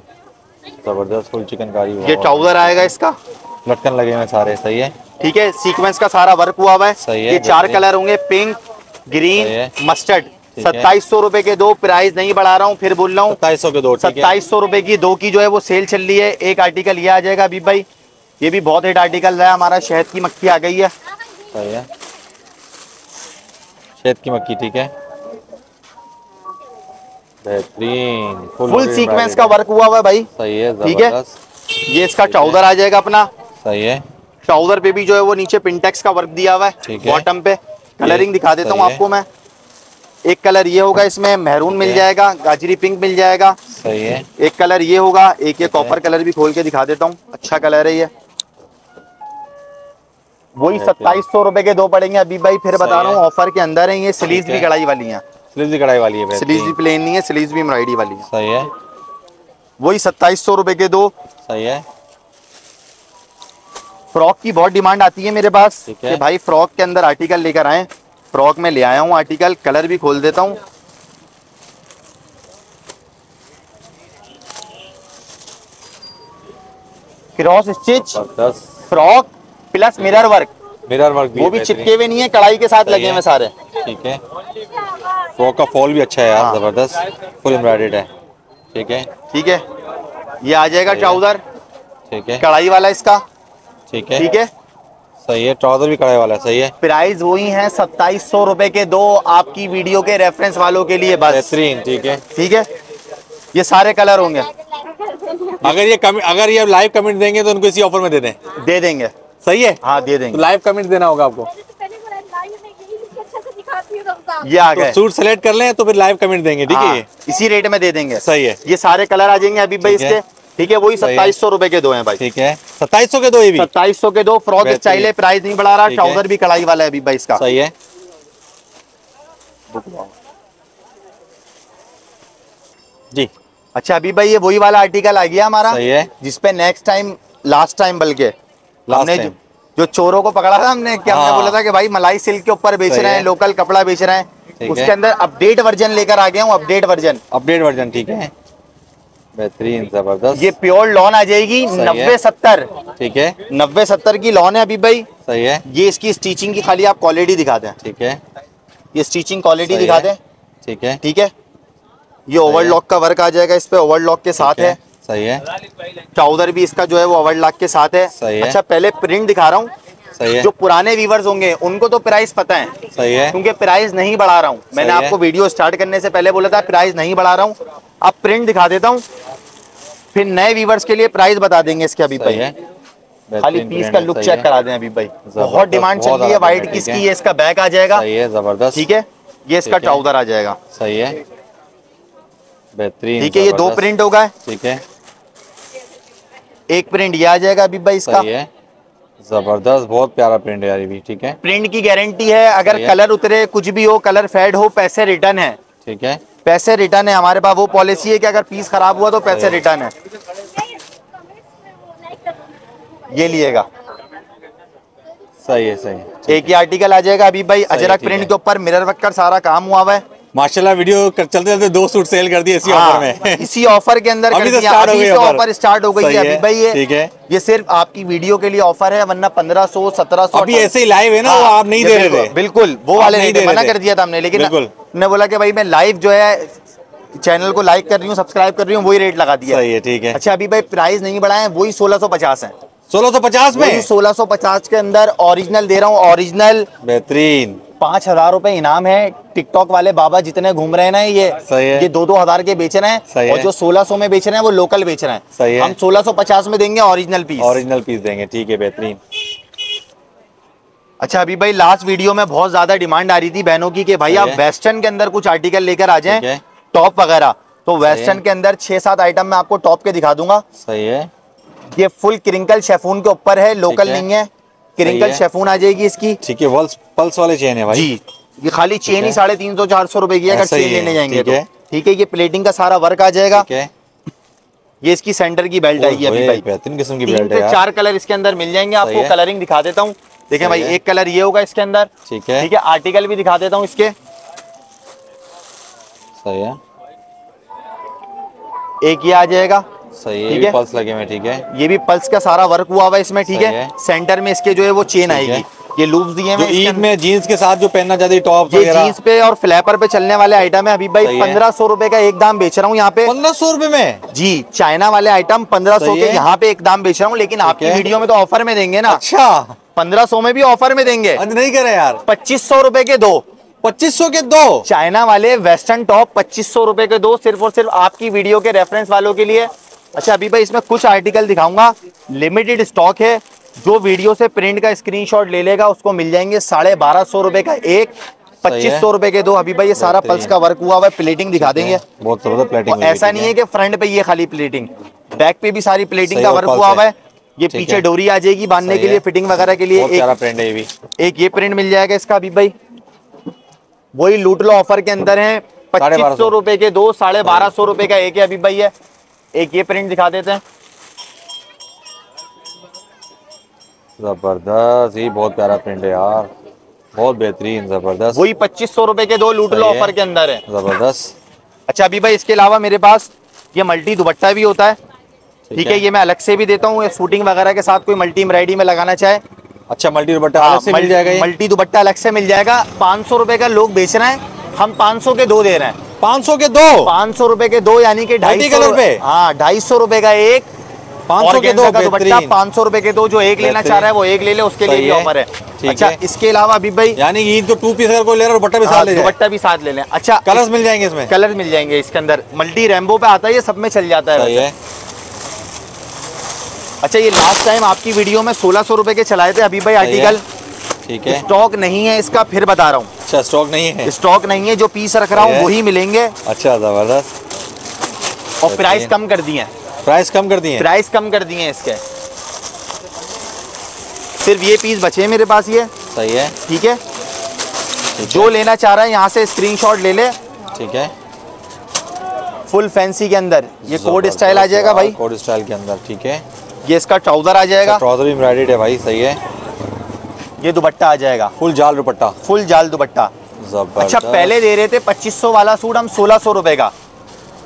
ज़बरदस्त फुल चिकनकारी हुआ ये ट्राउज़र आएगा इसका। लटकन लगे हुए सारे सही है? ठीक है सीक्वेंस का सारा वर्क हुआ हुआ है। सही है, ये चार कलर होंगे पिंक ग्रीन मस्टर्ड। सत्ताईस सौ रूपए के दो प्राइस नहीं बढ़ा रहा हूँ फिर बोल रहा हूँ। सत्ताईस सौ के दो सत्ताईस सौ रुपए की दो की जो है वो सेल चल रही है। एक आर्टिकल ये आ जाएगा अभी भाई। ये भी बहुत हिट आर्टिकल है हमारा शहद की मक्खी आ गई है। सही है। शहद की मक्की ठीक है? बेहतरीन। फुल सीक्वेंस का वर्क हुआ हुआ है भाई। सही है ठीक है। ये इसका ट्राउज़र आ जाएगा अपना। सही है। ट्राउज़र पे भी जो है वो नीचे पिंटेक्स का वर्क दिया हुआ है। बॉटम पे। कलरिंग दिखा देता हूँ आपको मैं। एक कलर ये होगा इसमें मेहरून मिल जाएगा गाजरी पिंक मिल जाएगा। सही है। एक कलर ये होगा एक ये कॉपर कलर भी खोल के दिखा देता हूँ। अच्छा कलर है ये। वही सत्ताईस सौ रुपए के दो पड़ेंगे अभी भाई फिर बता रहा हूँ ऑफ़र के अंदर है ये स्लीव भी कढ़ाई वाली हैं। स्लीव की कढ़ाई वाली है स्लीव भी प्लेन नहीं है स्लीव भी एम्ब्रॉयडरी वाली है। सही है। वही सत्ताईस सौ रुपए के दो। सही है। फ्रॉक की बहुत डिमांड आती है मेरे पास कि भाई फ्रॉक के अंदर आर्टिकल लेकर आए। फ्रॉक में ले आया हूँ आर्टिकल कलर भी खोल देता हूँ। Cross stitch frock plus mirror work. Mirror work भी वो भी चिपके हुए नहीं है कढ़ाई के साथ लगे हुए सारे। ठीक है। फ्रॉक का फॉल भी अच्छा है यार हाँ। ज़बरदस्त। फुल एम्ब्रॉयडेड है। ठीक है। ठीक है। ये आ जाएगा ट्राउज़र। ठीक है। कढ़ाई वाला इसका। ठीक है। ठीक है। सही है ट्राउज़र भी कढ़ाई वाला सही है। प्राइस वही है सत्ताईस सौ रुपए के दो आपकी वीडियो के रेफरेंस वालों के लिए बस। बेहतरीन ठीक है। ठीक है। ये सारे कलर होंगे। अगर ये कमेंट अगर ये लाइव कमेंट देंगे तो उनको इसी ऑफ़र में दे दें। दे देंगे। सही है? हाँ दे तो देंगे लाइव कमेंट देना होगा आपको। मैंने तो पहले बोला लाइव में यही लिख के अच्छे से दिखाती हूँ रमज़ान ये आ तो सूट सेलेक्ट कर लें तो फिर लाइव कमेंट देंगे ठीक है? हाँ, इसी रेट में दे देंगे। सही है। ये सारे कलर आ जाएँगे अभी भाई इसके। ठीक है वही सत्ताईस सौ रुपए के दो हैं भाई। ठीक है। सत्ताईस सौ के दो ये भी। सत्ताईस सौ के दो फ्रॉक स्टाइल है प्राइस नहीं बढ़ा रहा ट्राउज़र भी कढ़ाई वाला है अभी भाई इसका। सही है। जी। अच्छा अभी भाई ये वही वाला आर्टिकल आ गया हमारा सही है। जिसपे नेक्स्ट टाइम लास्ट टाइम बल्कि। हमने जो, जो चोरों को पकड़ा था हमने क्या हमने हाँ। बोला था कि भाई मलाई सिल्क के ऊपर बेच रहे हैं लोकल कपड़ा बेच रहे हैं। उसके अंदर अपडेट वर्जन लेकर आ गया हूँ अपडेट वर्जन अपडेट वर्जन ठीक है। बेहतरीन ज़बरदस्त। ये प्योर लॉन आ जाएगी नब्बे सत्तर। ठीक है। नब्बे सत्तर की लॉन है अभी भाई। सही है। ये इसकी स्टिचिंग की खाली आप क्वालिटी दिखाते हैं ठीक है। ये स्टिचिंग क्वालिटी दिखा। हैं। ठीक है। ठीक है। ये ओवरलॉक का वर्क आ जाएगा इस पे ओवरलॉक के साथ है। सही है। ट्राउज़र भी इसका जो है वो ओवरलॉक के साथ है? सही है। अच्छा पहले प्रिंट दिखा रहा हूँ। सही है। जो पुराने व्यूवर्स होंगे उनको तो प्राइस पता है। सही है। क्योंकि प्राइस नहीं बढ़ा रहा हूँ। मैंने आपको वीडियो स्टार्ट करने से पहले बोला था प्राइस नहीं बढ़ा रहा हूँ। अब प्रिंट दिखा देता हूँ। फिर नए व्यूवर्स के लिए प्राइस बता देंगे इसके अभी भाई। खाली पीस का लुक चेक करा दें अभी भाई। बहुत डिमांड चल रही है व्हाइट किसकी ये इसका बैक आ जाएगा। ज़बरदस्त। ठीक है? ये इसका ट्राउज़र आ जाएगा। सही है। बेहतरीन ठीक है ये दो प्रिंट होगा ठीक है। एक प्रिंट ये आ जाएगा अभी भाई इसका। है। ज़बरदस्त बहुत प्यारा प्रिंट है यार भी ठीक है? प्रिंट की गारंटी है अगर कलर उतरे कुछ भी हो कलर फेड हो पैसे रिटर्न है। ठीक है। पैसे रिटर्न है हमारे पास वो पॉलिसी है कि अगर पीस खराब हुआ तो पैसे रिटर्न है। ये लिएगा। सही है सही है एक ही आर्टिकल आ जाएगा अभी भाई अजरक प्रिंट के ऊपर मिरर वर्क का सारा काम हुआ हुआ है। माशाल्लाह वीडियो कर, चलते चलते दो सूट सेल कर दिए इसी ऑफ़र हाँ, में। इसी ऑफ़र के अंदर अभी कर से दिया, हो गई ऑफ़र स्टार्ट हो गई है अभी है, भाई ये ठीक है। ये सिर्फ़ आपकी वीडियो के लिए ऑफ़र है वरना पंद्रह सौ सत्रह सौ अभी ऐसे ही लाइव है ना वो आप नहीं दे रहे थे। बिल्कुल वो वाले नहीं मना कर दिया था हमने लेकिन। ने बोला कि भाई मैं लाइव जो है चैनल को लाइक कर रही हूँ सब्सक्राइब कर रही हूँ वही रेट लगा दिया। सही है ठीक है। अच्छा अभी भाई प्राइस नहीं बढ़ाए वही सोलह सौ पचास है। सोलह सौ पचास वही में सोलह सौ पचास के अंदर ओरिजिनल दे रहा हूँ ओरिजिनल बेहतरीन। पाँच हज़ार रूपए इनाम है टिकटॉक वाले बाबा जितने घूम रहे हैं ना ये सही है। ये दो दो हज़ार के बेच रहे सही हैं। और जो सोलह सौ में बेच रहे हैं वो लोकल बेच रहे हैं। सही है। हम सोलह सौ पचास में देंगे ओरिजिनल पीस ओरिजिनल पीस देंगे ठीक है बेहतरीन। अच्छा अभी भाई लास्ट वीडियो में बहुत ज़्यादा डिमांड आ रही थी बहनों की कि भाई आप वेस्टर्न के अंदर कुछ आर्टिकल लेकर आ जाए टॉप वगैरह। तो वेस्टर्न के अंदर छह सात आइटम में आपको टॉप के दिखा दूँगा। सही है। ये फुल क्रिंकल शेफून के ऊपर है लोकल नहीं है। क्रिंकल शेफून आ जाएगी इसकी। ठीक है पल्स वाले चेन है भाई। जी ये खाली चेन ही साढ़े तीन सौ चार सौ रुपए की अगर चेन लेने जाएँगे ठीक तो। है। ठीक है ये प्लेटिंग का सारा वर्क आ जाएगा। ये इसकी सेंटर की बेल्ट आएगी अभी भाई। बेहतरीन किस्म की बेल्ट है चार कलर इसके अंदर मिल जाएँगे आपको कलरिंग दिखा देता हूँ। देखें भाई एक कलर ये होगा इसके अंदर। ठीक है। ठीक है आर्टिकल भी दिखा देता हूँ इसके। सही है। एक ये आ जाएगा। सही है ये। पल्स लगे हुए ठीक है? ये भी पल्स का सारा वर्क हुआ हुआ इसमें ठीक है। सेंटर में इसके जो है वो चेन आएगी। ये लूप दिए हैं ईद में जीन्स के साथ जो पहनना चाहती टॉप ये जीन्स पे और फ्लैपर पे चलने वाले आइटम है। अभी भाई पंद्रह सौ रुपए का एक दाम बेच रहा हूँ यहाँ पे। पंद्रह सौ रुपए में? जी चाइना वाले आइटम पंद्रह सौ के यहाँ पे एक दाम बेच रहा हूँ लेकिन आपकी वीडियो में तो ऑफ़र में देंगे ना। अच्छा। पंद्रह सौ में भी ऑफ़र में देंगे। नहीं करे यार। पच्चीस सौ के दो। पच्चीस सौ के दो? चाइना वाले वेस्टर्न टॉप पच्चीस सौ रुपए के दो सिर्फ़ और सिर्फ़ आपकी वीडियो के रेफरेंस वालों के लिए। अच्छा अभी भाई इसमें कुछ आर्टिकल दिखाऊँगा। लिमिटेड स्टॉक है। जो वीडियो से प्रिंट का स्क्रीनशॉट ले लेगा उसको मिल जाएँगे साढ़े बारह सौ रुपए का एक पच्चीस सौ रुपए के दो। अभी भाई ये सारा पल्स का वर्क हुआ हुआ है प्लेटिंग दिखा देंगे। बहुत प्लेटिंग ऐसा नहीं है कि फ्रंट पे ये खाली प्लेटिंग बैक पे भी सारी प्लेटिंग का वर्क हुआ हुआ है। ये पीछे डोरी आ जाएगी बांधने के लिए फिटिंग वगैरह के लिए। एक प्रिंट है ये भी। एक ये प्रिंट मिल जाएगा इसका अभी भाई। वही लूट लो ऑफ़र के अंदर है पच्चीस सौ। रुपए के दो साढ़े बारह सौ रुपए का एक है अभी भाई है एक ये प्रिंट दिखा देते हैं। ज़बरदस्त ये बहुत प्यारा प्रिंट है यार। बहुत बेहतरीन ज़बरदस्त। वही पच्चीस सौ रुपए के दो लूट लो ऑफ़र के अंदर है। ज़बरदस्त। अच्छा अभी भाई इसके अलावा मेरे पास ये मल्टी दुपट्टा भी होता है। ठीक है। ये मैं अलग से भी देता हूँ। शूटिंग वगैरह के साथ कोई मल्टी एम्ब्रॉयडरी में लगाना चाहे। अच्छा मल्टी दुपट्टा अलग से हाँ, मिल जाएगा मल्टी दुपट्टा अलग से मिल जाएगा। पाँच सौ रुपए का लोग बेच रहे हैं। हम पाँच सौ के दो दे रहे हैं। पाँच सौ के दो। पाँच सौ रुपए के दो यानी कि ढाई color पे? हाँ ढाई सौ रुपए का एक। पाँच सौ के दो दुपट्टा पाँच सौ रुपए के दो जो एक लेना चाह रहा है वो एक ले ले उसके लिए भी ऑफ़र है। अच्छा। इसके अलावा अभी भाई यानी ईद को टू पीस अगर कोई ले रहा है दुपट्टा भी साथ हाँ, ले दुपट्टा भी साथ ले लें। अच्छा कलर्स मिल जाएँगे इसमें। कलर मिल जाएँगे इसके अंदर। मल्टी रेम्बो पे आता है ये सब में चल जाता। है अच्छा ये लास्ट टाइम आपकी वीडियो में सोलह सौ रुपए के चलाए थे अभी भाई आर्टिकल ठीक है। स्टॉक नहीं है इसका फिर बता रहा हूँ। अच्छा स्टॉक नहीं है? स्टॉक नहीं है जो पीस रख रहा हूँ है। वही मिलेंगे। अच्छा ज़बरदस्त। और प्राइस कम कर दिए हैं। प्राइस कम कर दिए प्राइस कम कर दिए हैं इसके। सिर्फ़ ये पीस बचे हैं मेरे पास ये। सही है। ठीक है? जो लेना चाह रहा है यहाँ से स्क्रीनशॉट ले ले। ठीक है। फुल फैंसी के अंदर। ये कोड स्टाइल आ जाएगा भाई। कोड स्टाइल के अंदर ठीक है। ये इसका ट्राउज़र आ जाएगा। ट्राउज़र भी एम्ब्रॉयडेड है भाई सही है। ये दुपट्टा आ जाएगा। फुल जाल दुपट्टा। फुल जाल दुपट्टा। अच्छा पहले दे रहे थे 2500 वाला सूट हम 1600 रुपए का।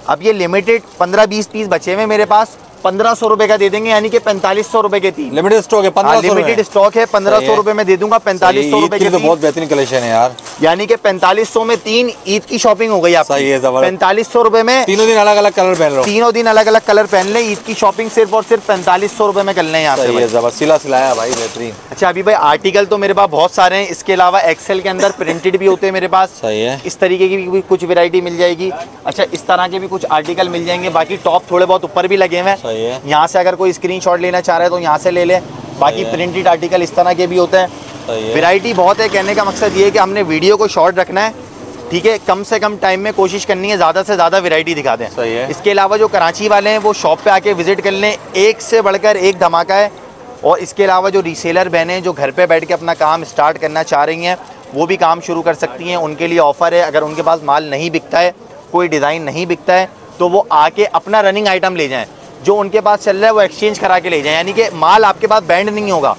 अब ये लिमिटेड 15-20 पीस बचे हुए मेरे पास। 1500 रुपए का दे देंगे यानी कि 4500 रुपए के तीन। लिमिटेड स्टॉक है पंद्रह सौ लिमिटेड स्टॉक है पंद्रह सौ रुपए में दे दूँगा 4500 रुपए के तो बहुत बेहतरीन कलेक्शन है यार। यानी कि 4500 में तीन ईद की शॉपिंग हो गई आपकी। सही पैंतालीस सौ रुपए में तीनों दिन अलग अलग कलर पहन लो। तीनों दिन अलग अलग कलर पहन ले ईद की शॉपिंग सिर्फ़ और सिर्फ़ पैंतालीस सौ रुपए में कर लें से। है सिला सिलाया भाई बेहतरीन। अच्छा अभी भाई आर्टिकल तो मेरे पास बहुत सारे हैं इसके अलावा एक्सेल के अंदर प्रिंटेड भी होते हैं मेरे पास। सही है। इस तरीके की भी कुछ वेरायटी मिल जाएगी। अच्छा इस तरह के भी कुछ आर्टिकल मिल जाएँगे बाकी टॉप थोड़े बहुत ऊपर भी लगे हुए है। यहाँ से अगर कोई स्क्रीनशॉट लेना चाह रहा है तो यहाँ से ले ले। बाकी प्रिंटेड आर्टिकल इस तरह के भी होते हैं। वैरायटी बहुत है कहने का मकसद ये है कि हमने वीडियो को शॉर्ट रखना है। ठीक है कम से कम टाइम में कोशिश करनी है ज़्यादा से ज़्यादा वेरायटी दिखा दें। सही है। इसके अलावा जो कराची वाले हैं वो शॉप पे आके विज़िट कर लें। एक से बढ़कर एक धमाका है। और इसके अलावा जो रीसेलर बहनें जो घर पे बैठ के अपना काम स्टार्ट करना चाह रही हैं वो भी काम शुरू कर सकती हैं। उनके लिए ऑफ़र है। अगर उनके पास माल नहीं बिकता है कोई डिज़ाइन नहीं बिकता है तो वो आके अपना रनिंग आइटम ले जाएँ। जो उनके पास चल रहा है वो एक्सचेंज करा के ले जाएँ। यानी कि माल आपके पास बैंड नहीं होगा।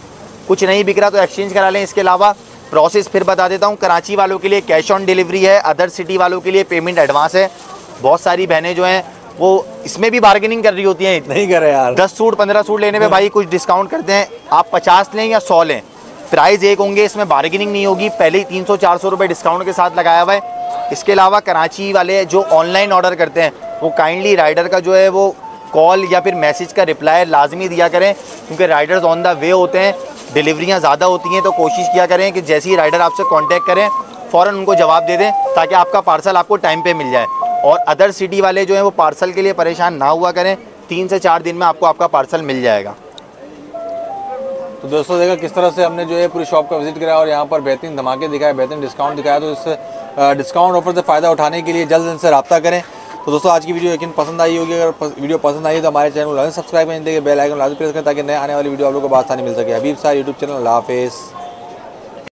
कुछ नहीं बिक रहा तो एक्सचेंज करा लें। इसके अलावा प्रोसेस फिर बता देता हूँ कराची वालों के लिए कैश ऑन डिलीवरी है अदर सिटी वालों के लिए पेमेंट एडवांस है। बहुत सारी बहनें जो हैं वो इसमें भी बार्गेनिंग कर रही होती हैं। नहीं करे यार। दस सूट पंद्रह सूट लेने पे भाई कुछ डिस्काउंट करते हैं। आप पचास लें या सौ लें। प्राइस एक होंगे इसमें बार्गेनिंग नहीं होगी। पहले ही तीन सौ चार सौ रुपये डिस्काउंट के साथ लगाया हुआ है। इसके अलावा कराची वाले जो ऑनलाइन ऑर्डर करते हैं वो काइंडली राइडर का जो है वो कॉल या फिर मैसेज का रिप्लाई लाजमी दिया करें, क्योंकि राइडर्स ऑन द वे होते हैं, डिलीवरियाँ ज़्यादा होती हैं तो कोशिश किया करें कि जैसे ही राइडर आपसे कांटेक्ट करें फ़ौर उनको जवाब दे दें, ताकि आपका पार्सल आपको टाइम पर मिल जाए। और अदर सिटी वाले जो हैं, वो पार्सल के लिए परेशान ना हुआ करें, तीन से चार दिन में आपको आपका पार्सल मिल जाएगा। तो दोस्तों, देखा किस तरह से हमने जो है पूरी शॉप का विज़िट कराया, और यहाँ पर बेहतरीन धमाके दिखाए, बेहतरीन डिस्काउंट दिखाया तो इस डिस्काउंट ऑफ़र से फ़ायदा उठाने के लिए जल्द इनसे रब्ता करें। तो दोस्तों, आज की वीडियो यकीन पसंद आई होगी। अगर वीडियो पसंद आई तो हमारे चैनल को सब्सक्राइब करें देखिए बेल आइकन लाजमी प्रेस करें ताकि नए आने वाली वीडियो आप लोगों को आसानी मिल सके। अभी सारे यूट्यूब चैनल लाफेज़